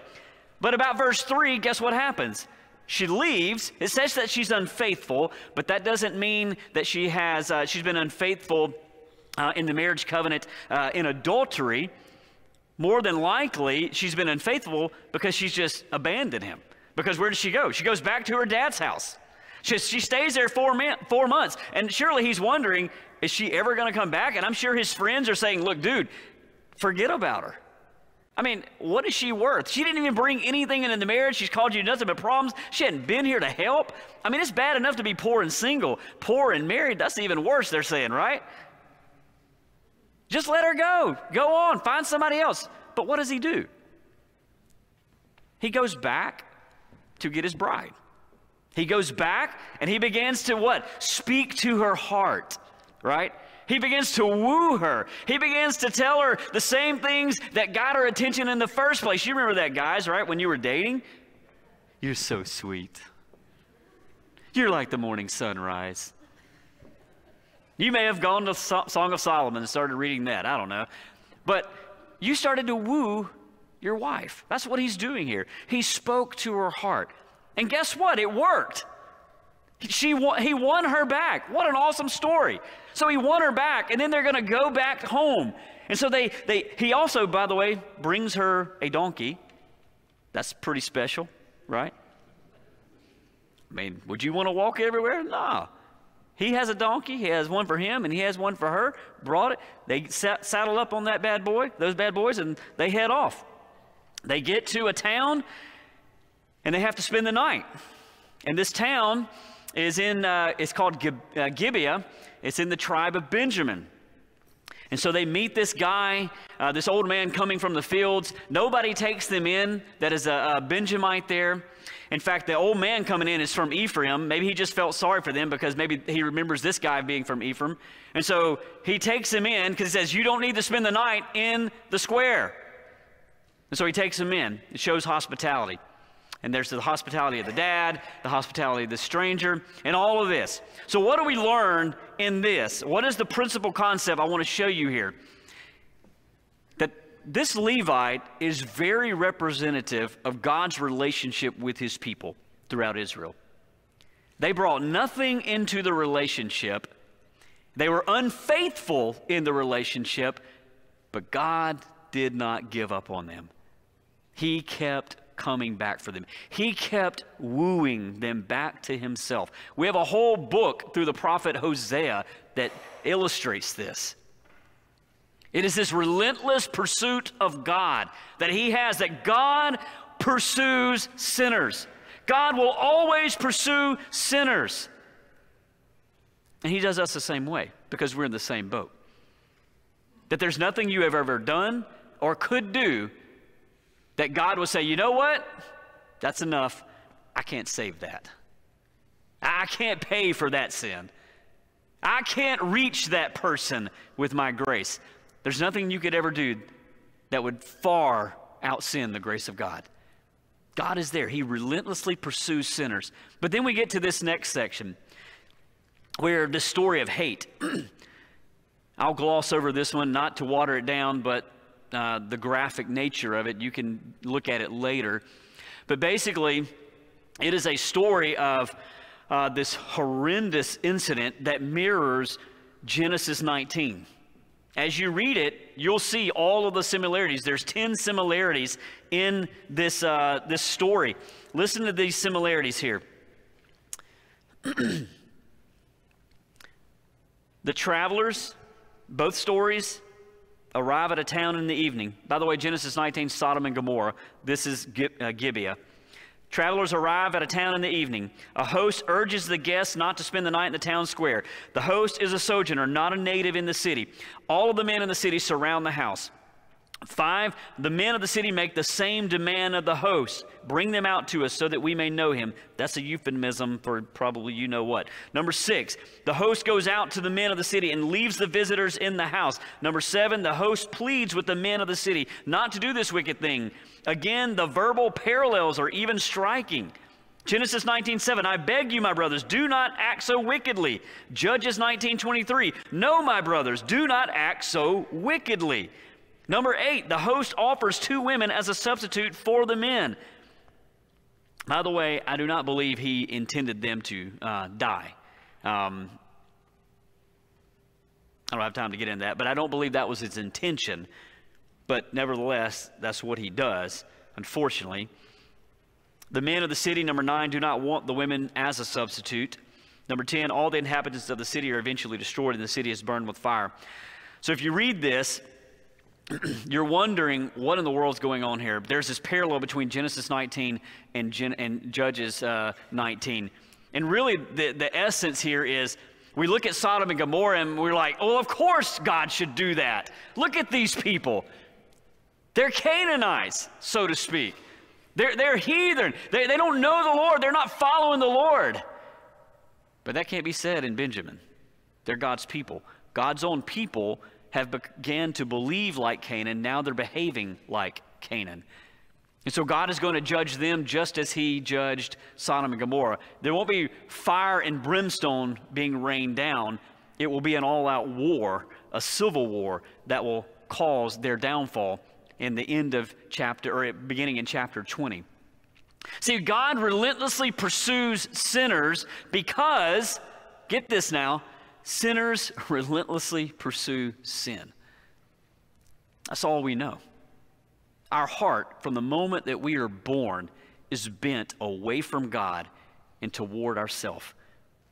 But about verse 3, guess what happens? She leaves. It says that she's unfaithful, but that doesn't mean that she has, uh, she's been unfaithful uh, in the marriage covenant uh, in adultery more than likely she's been unfaithful because she's just abandoned him. Because where does she go? She goes back to her dad's house. She, she stays there four, man, four months. And surely he's wondering, is she ever going to come back? And I'm sure his friends are saying, look, dude, forget about her. I mean, what is she worth? She didn't even bring anything into the marriage. She's called you nothing but problems. She hadn't been here to help. I mean, it's bad enough to be poor and single. Poor and married, that's even worse, they're saying, right? Just let her go. Go on. Find somebody else. But what does he do? He goes back to get his bride. He goes back and he begins to what? Speak to her heart, right? He begins to woo her. He begins to tell her the same things that got her attention in the first place. You remember that, guys, right? When you were dating? You're so sweet. You're like the morning sunrise. You may have gone to Song of Solomon and started reading that. I don't know. But you started to woo your wife. That's what he's doing here. He spoke to her heart. And guess what? It worked. She won, he won her back. What an awesome story. So he won her back, and then they're going to go back home. And so they, they, he also, by the way, brings her a donkey. That's pretty special, right? I mean, would you want to walk everywhere? No. He has a donkey. He has one for him, and he has one for her. Brought it. They sat, saddle up on that bad boy, those bad boys, and they head off. They get to a town, and they have to spend the night. And this town is in, uh, it's called Gib- uh, Gibeah. It's in the tribe of Benjamin. And so they meet this guy, uh, this old man coming from the fields. Nobody takes them in that is a, a Benjamite there. In fact, the old man coming in is from Ephraim. Maybe he just felt sorry for them because maybe he remembers this guy being from Ephraim. And so he takes him in because he says, You don't need to spend the night in the square. And so he takes him in. It shows hospitality. And there's the hospitality of the dad, the hospitality of the stranger, and all of this. So, what do we learn in this? What is the principal concept I want to show you here? This Levite is very representative of God's relationship with his people throughout Israel. They brought nothing into the relationship. They were unfaithful in the relationship, but God did not give up on them. He kept coming back for them. He kept wooing them back to himself. We have a whole book through the prophet Hosea that illustrates this. It is this relentless pursuit of God that he has, that God pursues sinners. God will always pursue sinners. And he does us the same way because we're in the same boat. That there's nothing you have ever done or could do that God will say, you know what? That's enough. I can't save that. I can't pay for that sin. I can't reach that person with my grace. There's nothing you could ever do that would far out sin the grace of God. God is there. He relentlessly pursues sinners. But then we get to this next section where the story of hate. I'll gloss over this one, not to water it down, but uh, the graphic nature of it. You can look at it later. But basically, it is a story of uh, this horrendous incident that mirrors Genesis 19. As you read it, you'll see all of the similarities. There's 10 similarities in this, uh, this story. Listen to these similarities here. The travelers, both stories, arrive at a town in the evening. By the way, Genesis 19, Sodom and Gomorrah. This is uh, Gibeah. Travelers arrive at a town in the evening. A host urges the guests not to spend the night in the town square. The host is a sojourner, not a native in the city. All of the men in the city surround the house. Five, the men of the city make the same demand of the host. Bring them out to us so that we may know him. That's a euphemism for probably you know what. Number six, the host goes out to the men of the city and leaves the visitors in the house. Number seven, the host pleads with the men of the city not to do this wicked thing. Again, the verbal parallels are even striking. Genesis 19:7 I beg you my brothers do not act so wickedly. Judges 19:23 No my brothers do not act so wickedly. Number eight, the host offers two women as a substitute for the men. By the way, I do not believe he intended them to uh, die. Um, I don't have time to get into that, but I don't believe that was his intention. But nevertheless, that's what he does, unfortunately. The men of the city, number nine, do not want the women as a substitute. Number 10, all the inhabitants of the city are eventually destroyed and the city is burned with fire. So if you read this, you're wondering what in the world's going on here. There's this parallel between Genesis 19 and, Gen- and Judges uh, 19. And really, the, the essence here is we look at Sodom and Gomorrah and we're like, oh, of course God should do that. Look at these people. They're Canaanites, so to speak. They're, they're heathen. They, they don't know the Lord. They're not following the Lord. But that can't be said in Benjamin. They're God's people. God's own people have began to believe like Canaan. Now they're behaving like Canaan. And so God is going to judge them just as he judged Sodom and Gomorrah. There won't be fire and brimstone being rained down. It will be an all out war, a civil war that will cause their downfall in the end of chapter, or beginning in chapter 20. See, God relentlessly pursues sinners because, get this now, Sinners relentlessly pursue sin. That's all we know. Our heart, from the moment that we are born, is bent away from God and toward ourselves.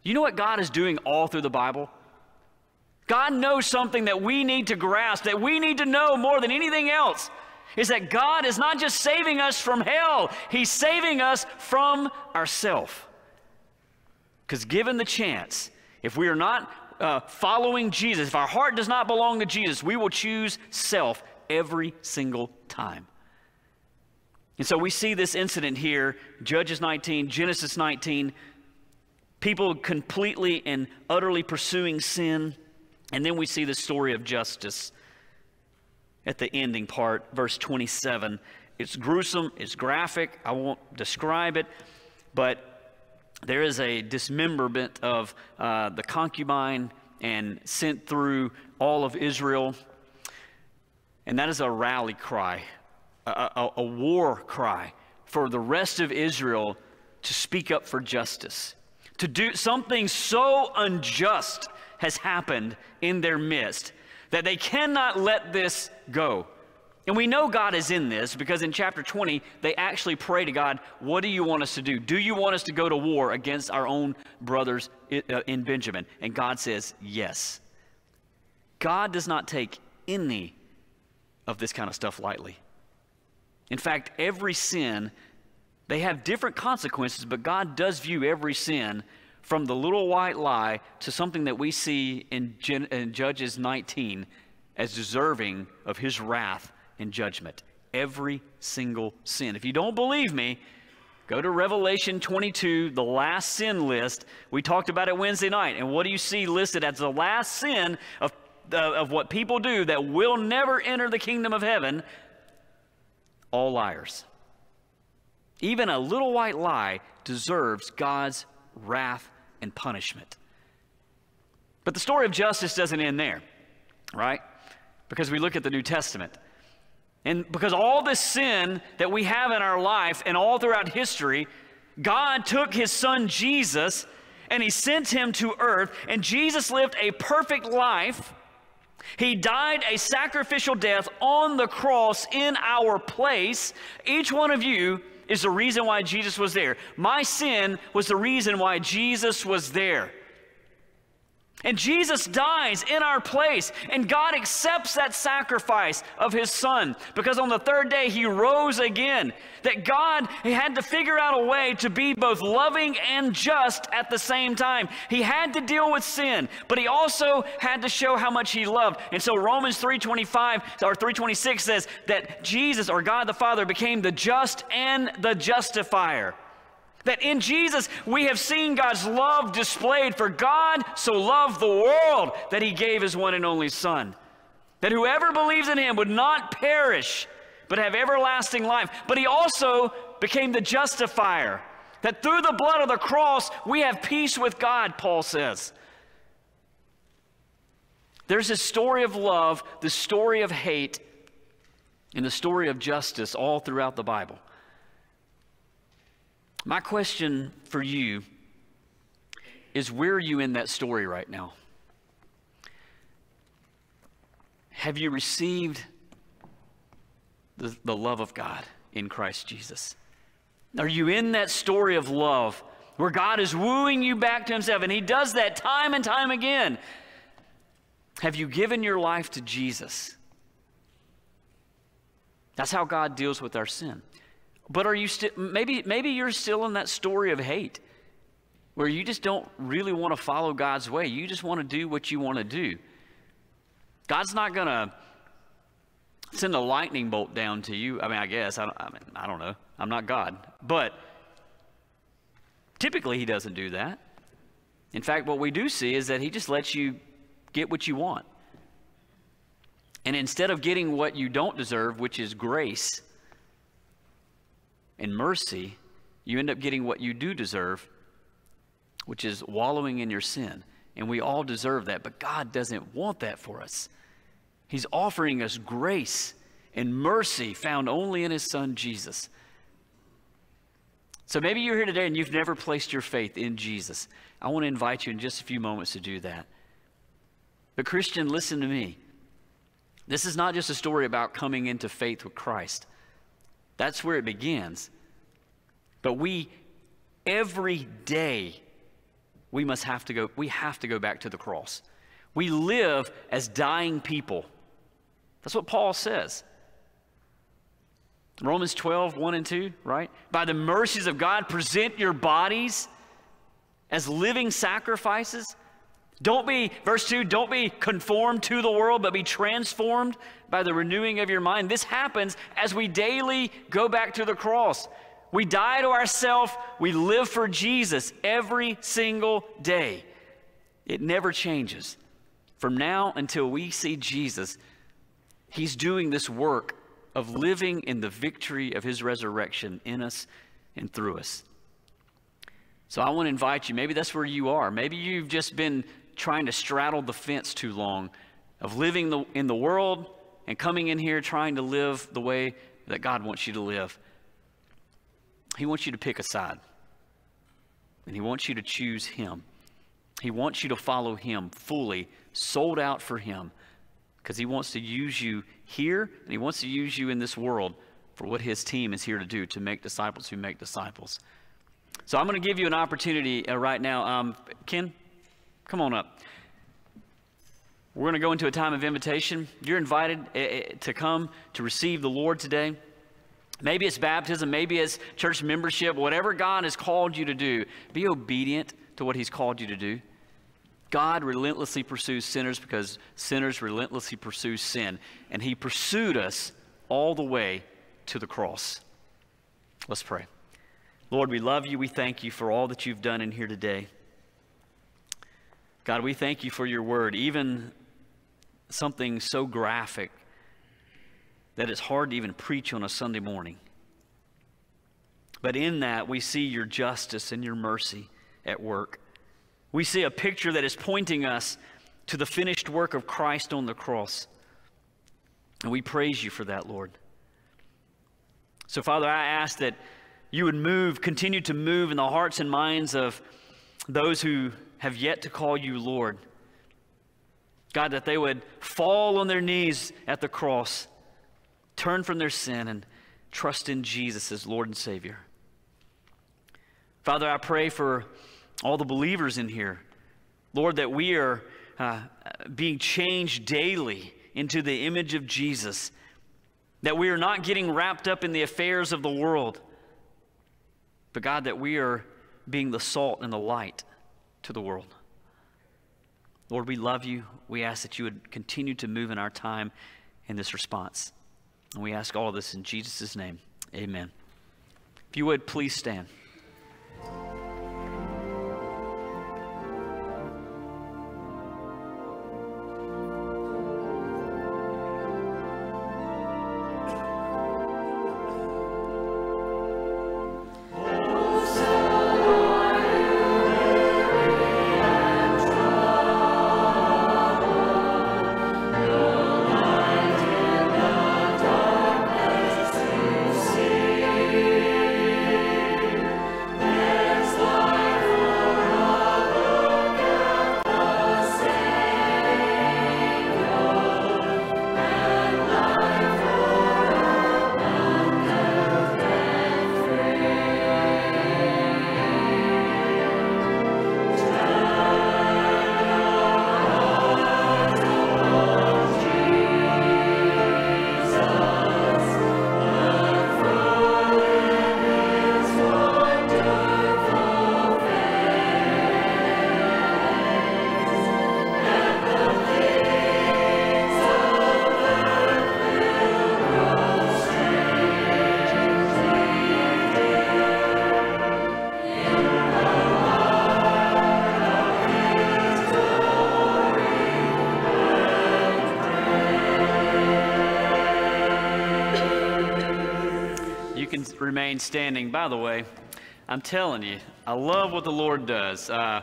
You know what God is doing all through the Bible? God knows something that we need to grasp, that we need to know more than anything else, is that God is not just saving us from hell, He's saving us from ourselves. Because given the chance, if we are not uh, following Jesus, if our heart does not belong to Jesus, we will choose self every single time. And so we see this incident here, Judges 19, Genesis 19, people completely and utterly pursuing sin. And then we see the story of justice at the ending part, verse 27. It's gruesome, it's graphic. I won't describe it, but there is a dismemberment of uh, the concubine and sent through all of Israel. And that is a rally cry, a, a, a war cry for the rest of Israel to speak up for justice. To do something so unjust has happened in their midst that they cannot let this go. And we know God is in this because in chapter 20, they actually pray to God, What do you want us to do? Do you want us to go to war against our own brothers uh, in Benjamin? And God says, Yes. God does not take any of this kind of stuff lightly. In fact, every sin, they have different consequences, but God does view every sin from the little white lie to something that we see in, in Judges 19 as deserving of his wrath in judgment. Every single sin. If you don't believe me, go to Revelation 22, the last sin list. We talked about it Wednesday night. And what do you see listed as the last sin of, uh, of what people do that will never enter the kingdom of heaven? All liars. Even a little white lie deserves God's wrath and punishment. But the story of justice doesn't end there, right? Because we look at the New Testament. And because all this sin that we have in our life and all throughout history, God took his son Jesus and he sent him to earth, and Jesus lived a perfect life. He died a sacrificial death on the cross in our place. Each one of you is the reason why Jesus was there. My sin was the reason why Jesus was there. And Jesus dies in our place, and God accepts that sacrifice of his son because on the third day he rose again. That God had to figure out a way to be both loving and just at the same time. He had to deal with sin, but he also had to show how much he loved. And so Romans 3:25 or 3:26 says that Jesus or God the Father became the just and the justifier. That in Jesus we have seen God's love displayed, for God so loved the world that he gave his one and only Son. That whoever believes in him would not perish, but have everlasting life. But he also became the justifier. That through the blood of the cross we have peace with God, Paul says. There's a story of love, the story of hate, and the story of justice all throughout the Bible. My question for you is where are you in that story right now? Have you received the, the love of God in Christ Jesus? Are you in that story of love where God is wooing you back to Himself? And He does that time and time again. Have you given your life to Jesus? That's how God deals with our sin. But are you still, maybe, maybe you're still in that story of hate where you just don't really want to follow God's way. You just want to do what you want to do. God's not going to send a lightning bolt down to you. I mean, I guess. I I, mean, I don't know. I'm not God. But typically, He doesn't do that. In fact, what we do see is that He just lets you get what you want. And instead of getting what you don't deserve, which is grace, and mercy, you end up getting what you do deserve, which is wallowing in your sin. And we all deserve that, but God doesn't want that for us. He's offering us grace and mercy found only in His Son, Jesus. So maybe you're here today and you've never placed your faith in Jesus. I want to invite you in just a few moments to do that. But, Christian, listen to me. This is not just a story about coming into faith with Christ. That's where it begins. But we, every day, we must have to go, we have to go back to the cross. We live as dying people. That's what Paul says. Romans 12, 1 and 2, right? By the mercies of God, present your bodies as living sacrifices, don't be, verse 2, don't be conformed to the world, but be transformed by the renewing of your mind. This happens as we daily go back to the cross. We die to ourselves, we live for Jesus every single day. It never changes. From now until we see Jesus, He's doing this work of living in the victory of His resurrection in us and through us. So I want to invite you, maybe that's where you are. Maybe you've just been trying to straddle the fence too long of living the, in the world and coming in here trying to live the way that God wants you to live. He wants you to pick a side, and He wants you to choose Him. He wants you to follow Him fully, sold out for Him, because He wants to use you here and He wants to use you in this world for what His team is here to do to make disciples who make disciples. So I'm going to give you an opportunity uh, right now. Um, Ken, Come on up. We're going to go into a time of invitation. You're invited eh, eh, to come to receive the Lord today. Maybe it's baptism, maybe it's church membership, whatever God has called you to do. Be obedient to what He's called you to do. God relentlessly pursues sinners because sinners relentlessly pursue sin. And He pursued us all the way to the cross. Let's pray. Lord, we love you. We thank you for all that you've done in here today. God, we thank you for your word, even something so graphic that it's hard to even preach on a Sunday morning. But in that, we see your justice and your mercy at work. We see a picture that is pointing us to the finished work of Christ on the cross. And we praise you for that, Lord. So, Father, I ask that you would move, continue to move in the hearts and minds of those who have yet to call you Lord. God, that they would fall on their knees at the cross, turn from their sin, and trust in Jesus as Lord and Savior. Father, I pray for all the believers in here Lord, that we are uh, being changed daily into the image of Jesus, that we are not getting wrapped up in the affairs of the world, but God, that we are being the salt and the light to the world. Lord, we love you. We ask that you would continue to move in our time in this response. And we ask all of this in Jesus' name. Amen. If you would, please stand. Standing. By the way, I'm telling you, I love what the Lord does. Uh,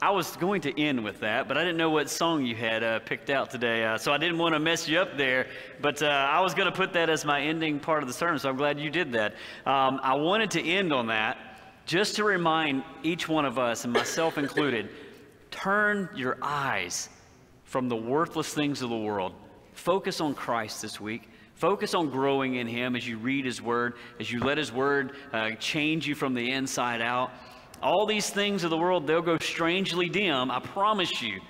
I was going to end with that, but I didn't know what song you had uh, picked out today, uh, so I didn't want to mess you up there. But uh, I was going to put that as my ending part of the sermon, so I'm glad you did that. Um, I wanted to end on that just to remind each one of us, and myself included, turn your eyes from the worthless things of the world. Focus on Christ this week. Focus on growing in Him as you read His Word, as you let His Word uh, change you from the inside out. All these things of the world, they'll go strangely dim, I promise you,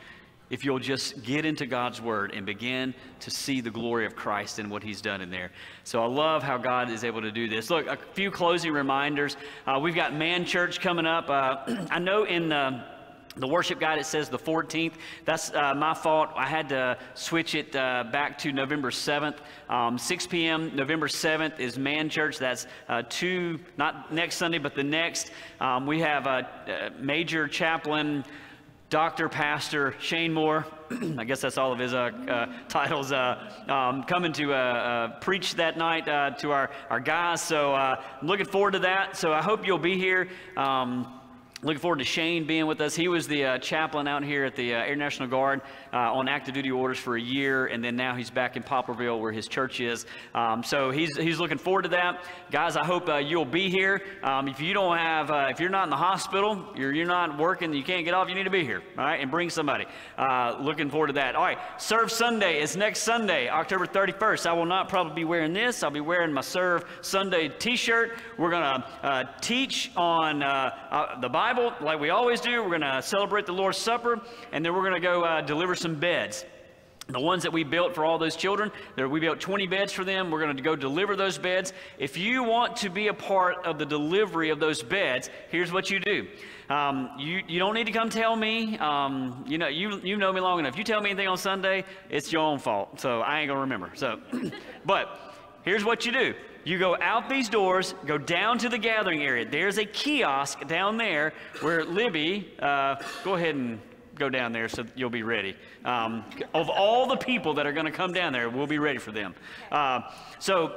if you'll just get into God's Word and begin to see the glory of Christ and what He's done in there. So I love how God is able to do this. Look, a few closing reminders. Uh, we've got Man Church coming up. Uh, I know in. Uh, the worship guide, it says the 14th. That's uh, my fault. I had to switch it uh, back to November 7th. Um, 6 p.m. November 7th is Man Church. That's uh, two, not next Sunday, but the next. Um, we have a, a major chaplain, Dr. Pastor Shane Moore. I guess that's all of his uh, uh, titles uh, um, coming to uh, uh, preach that night uh, to our, our guys. So I'm looking forward to that. So I hope you'll be here. Um, Looking forward to Shane being with us. He was the uh, chaplain out here at the uh, Air National Guard uh, on active duty orders for a year, and then now he's back in Poplarville where his church is. Um, so he's, he's looking forward to that. Guys, I hope uh, you'll be here. Um, if you don't have, uh, if you're not in the hospital, you're, you're not working, you can't get off, you need to be here, all right, and bring somebody. Uh, looking forward to that. All right, Serve Sunday is next Sunday, October 31st. I will not probably be wearing this. I'll be wearing my Serve Sunday t-shirt. We're going to teach on the Bible like we always do. We're going to celebrate the Lord's Supper, and then we're going to go uh, deliver some beds. The ones that we built for all those children, there, we built 20 beds for them. We're going to go deliver those beds. If you want to be a part of the delivery of those beds, here's what you do. Um, you, you don't need to come tell me. Um, you know, you, you know me long enough. You tell me anything on Sunday, it's your own fault. So I ain't to remember. So, but here's what you do. You go out these doors, go down to the gathering area. There's a kiosk down there where Libby, uh, go ahead and go down there so you'll be ready. Um, of all the people that are going to come down there, we'll be ready for them. Uh, so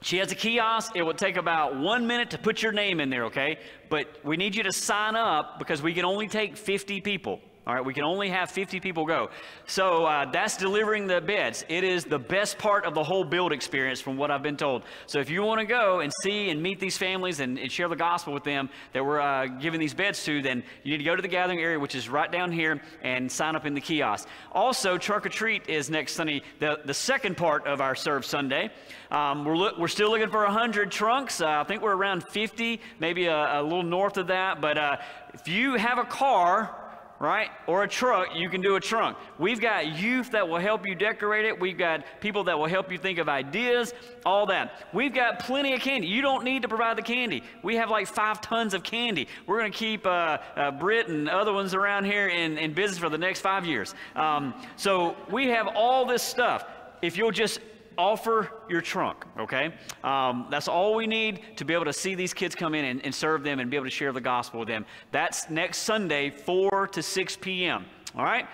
she has a kiosk. It will take about one minute to put your name in there, okay? But we need you to sign up because we can only take 50 people. All right, we can only have 50 people go. So uh, that's delivering the beds. It is the best part of the whole build experience from what I've been told. So if you want to go and see and meet these families and, and share the gospel with them that we're uh, giving these beds to, then you need to go to the gathering area, which is right down here, and sign up in the kiosk. Also, Trunk or Treat is next Sunday, the, the second part of our Serve Sunday. Um, we're, we're still looking for 100 trunks. Uh, I think we're around 50, maybe a, a little north of that. But uh, if you have a car, right? Or a truck, you can do a trunk. We've got youth that will help you decorate it. We've got people that will help you think of ideas, all that. We've got plenty of candy. You don't need to provide the candy. We have like five tons of candy. We're going to keep uh, uh, and other ones around here in, in business for the next five years. Um, so we have all this stuff. If you'll just offer your trunk, okay? Um, that's all we need to be able to see these kids come in and, and serve them and be able to share the gospel with them. That's next Sunday, 4 to 6 p.m., all right?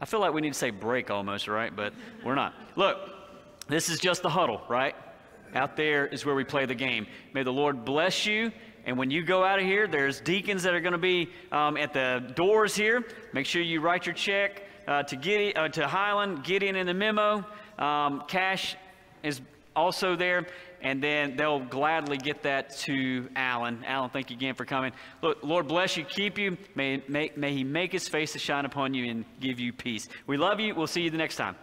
I feel like we need to say break almost, right? But we're not. Look, this is just the huddle, right? Out there is where we play the game. May the Lord bless you. And when you go out of here, there's deacons that are going to be um, at the doors here. Make sure you write your check uh, to Gideon, uh, to Highland, Gideon in the memo. Um, cash is also there, and then they'll gladly get that to Alan. Alan, thank you again for coming. Look, Lord bless you, keep you. May, may, may he make his face to shine upon you and give you peace. We love you. We'll see you the next time.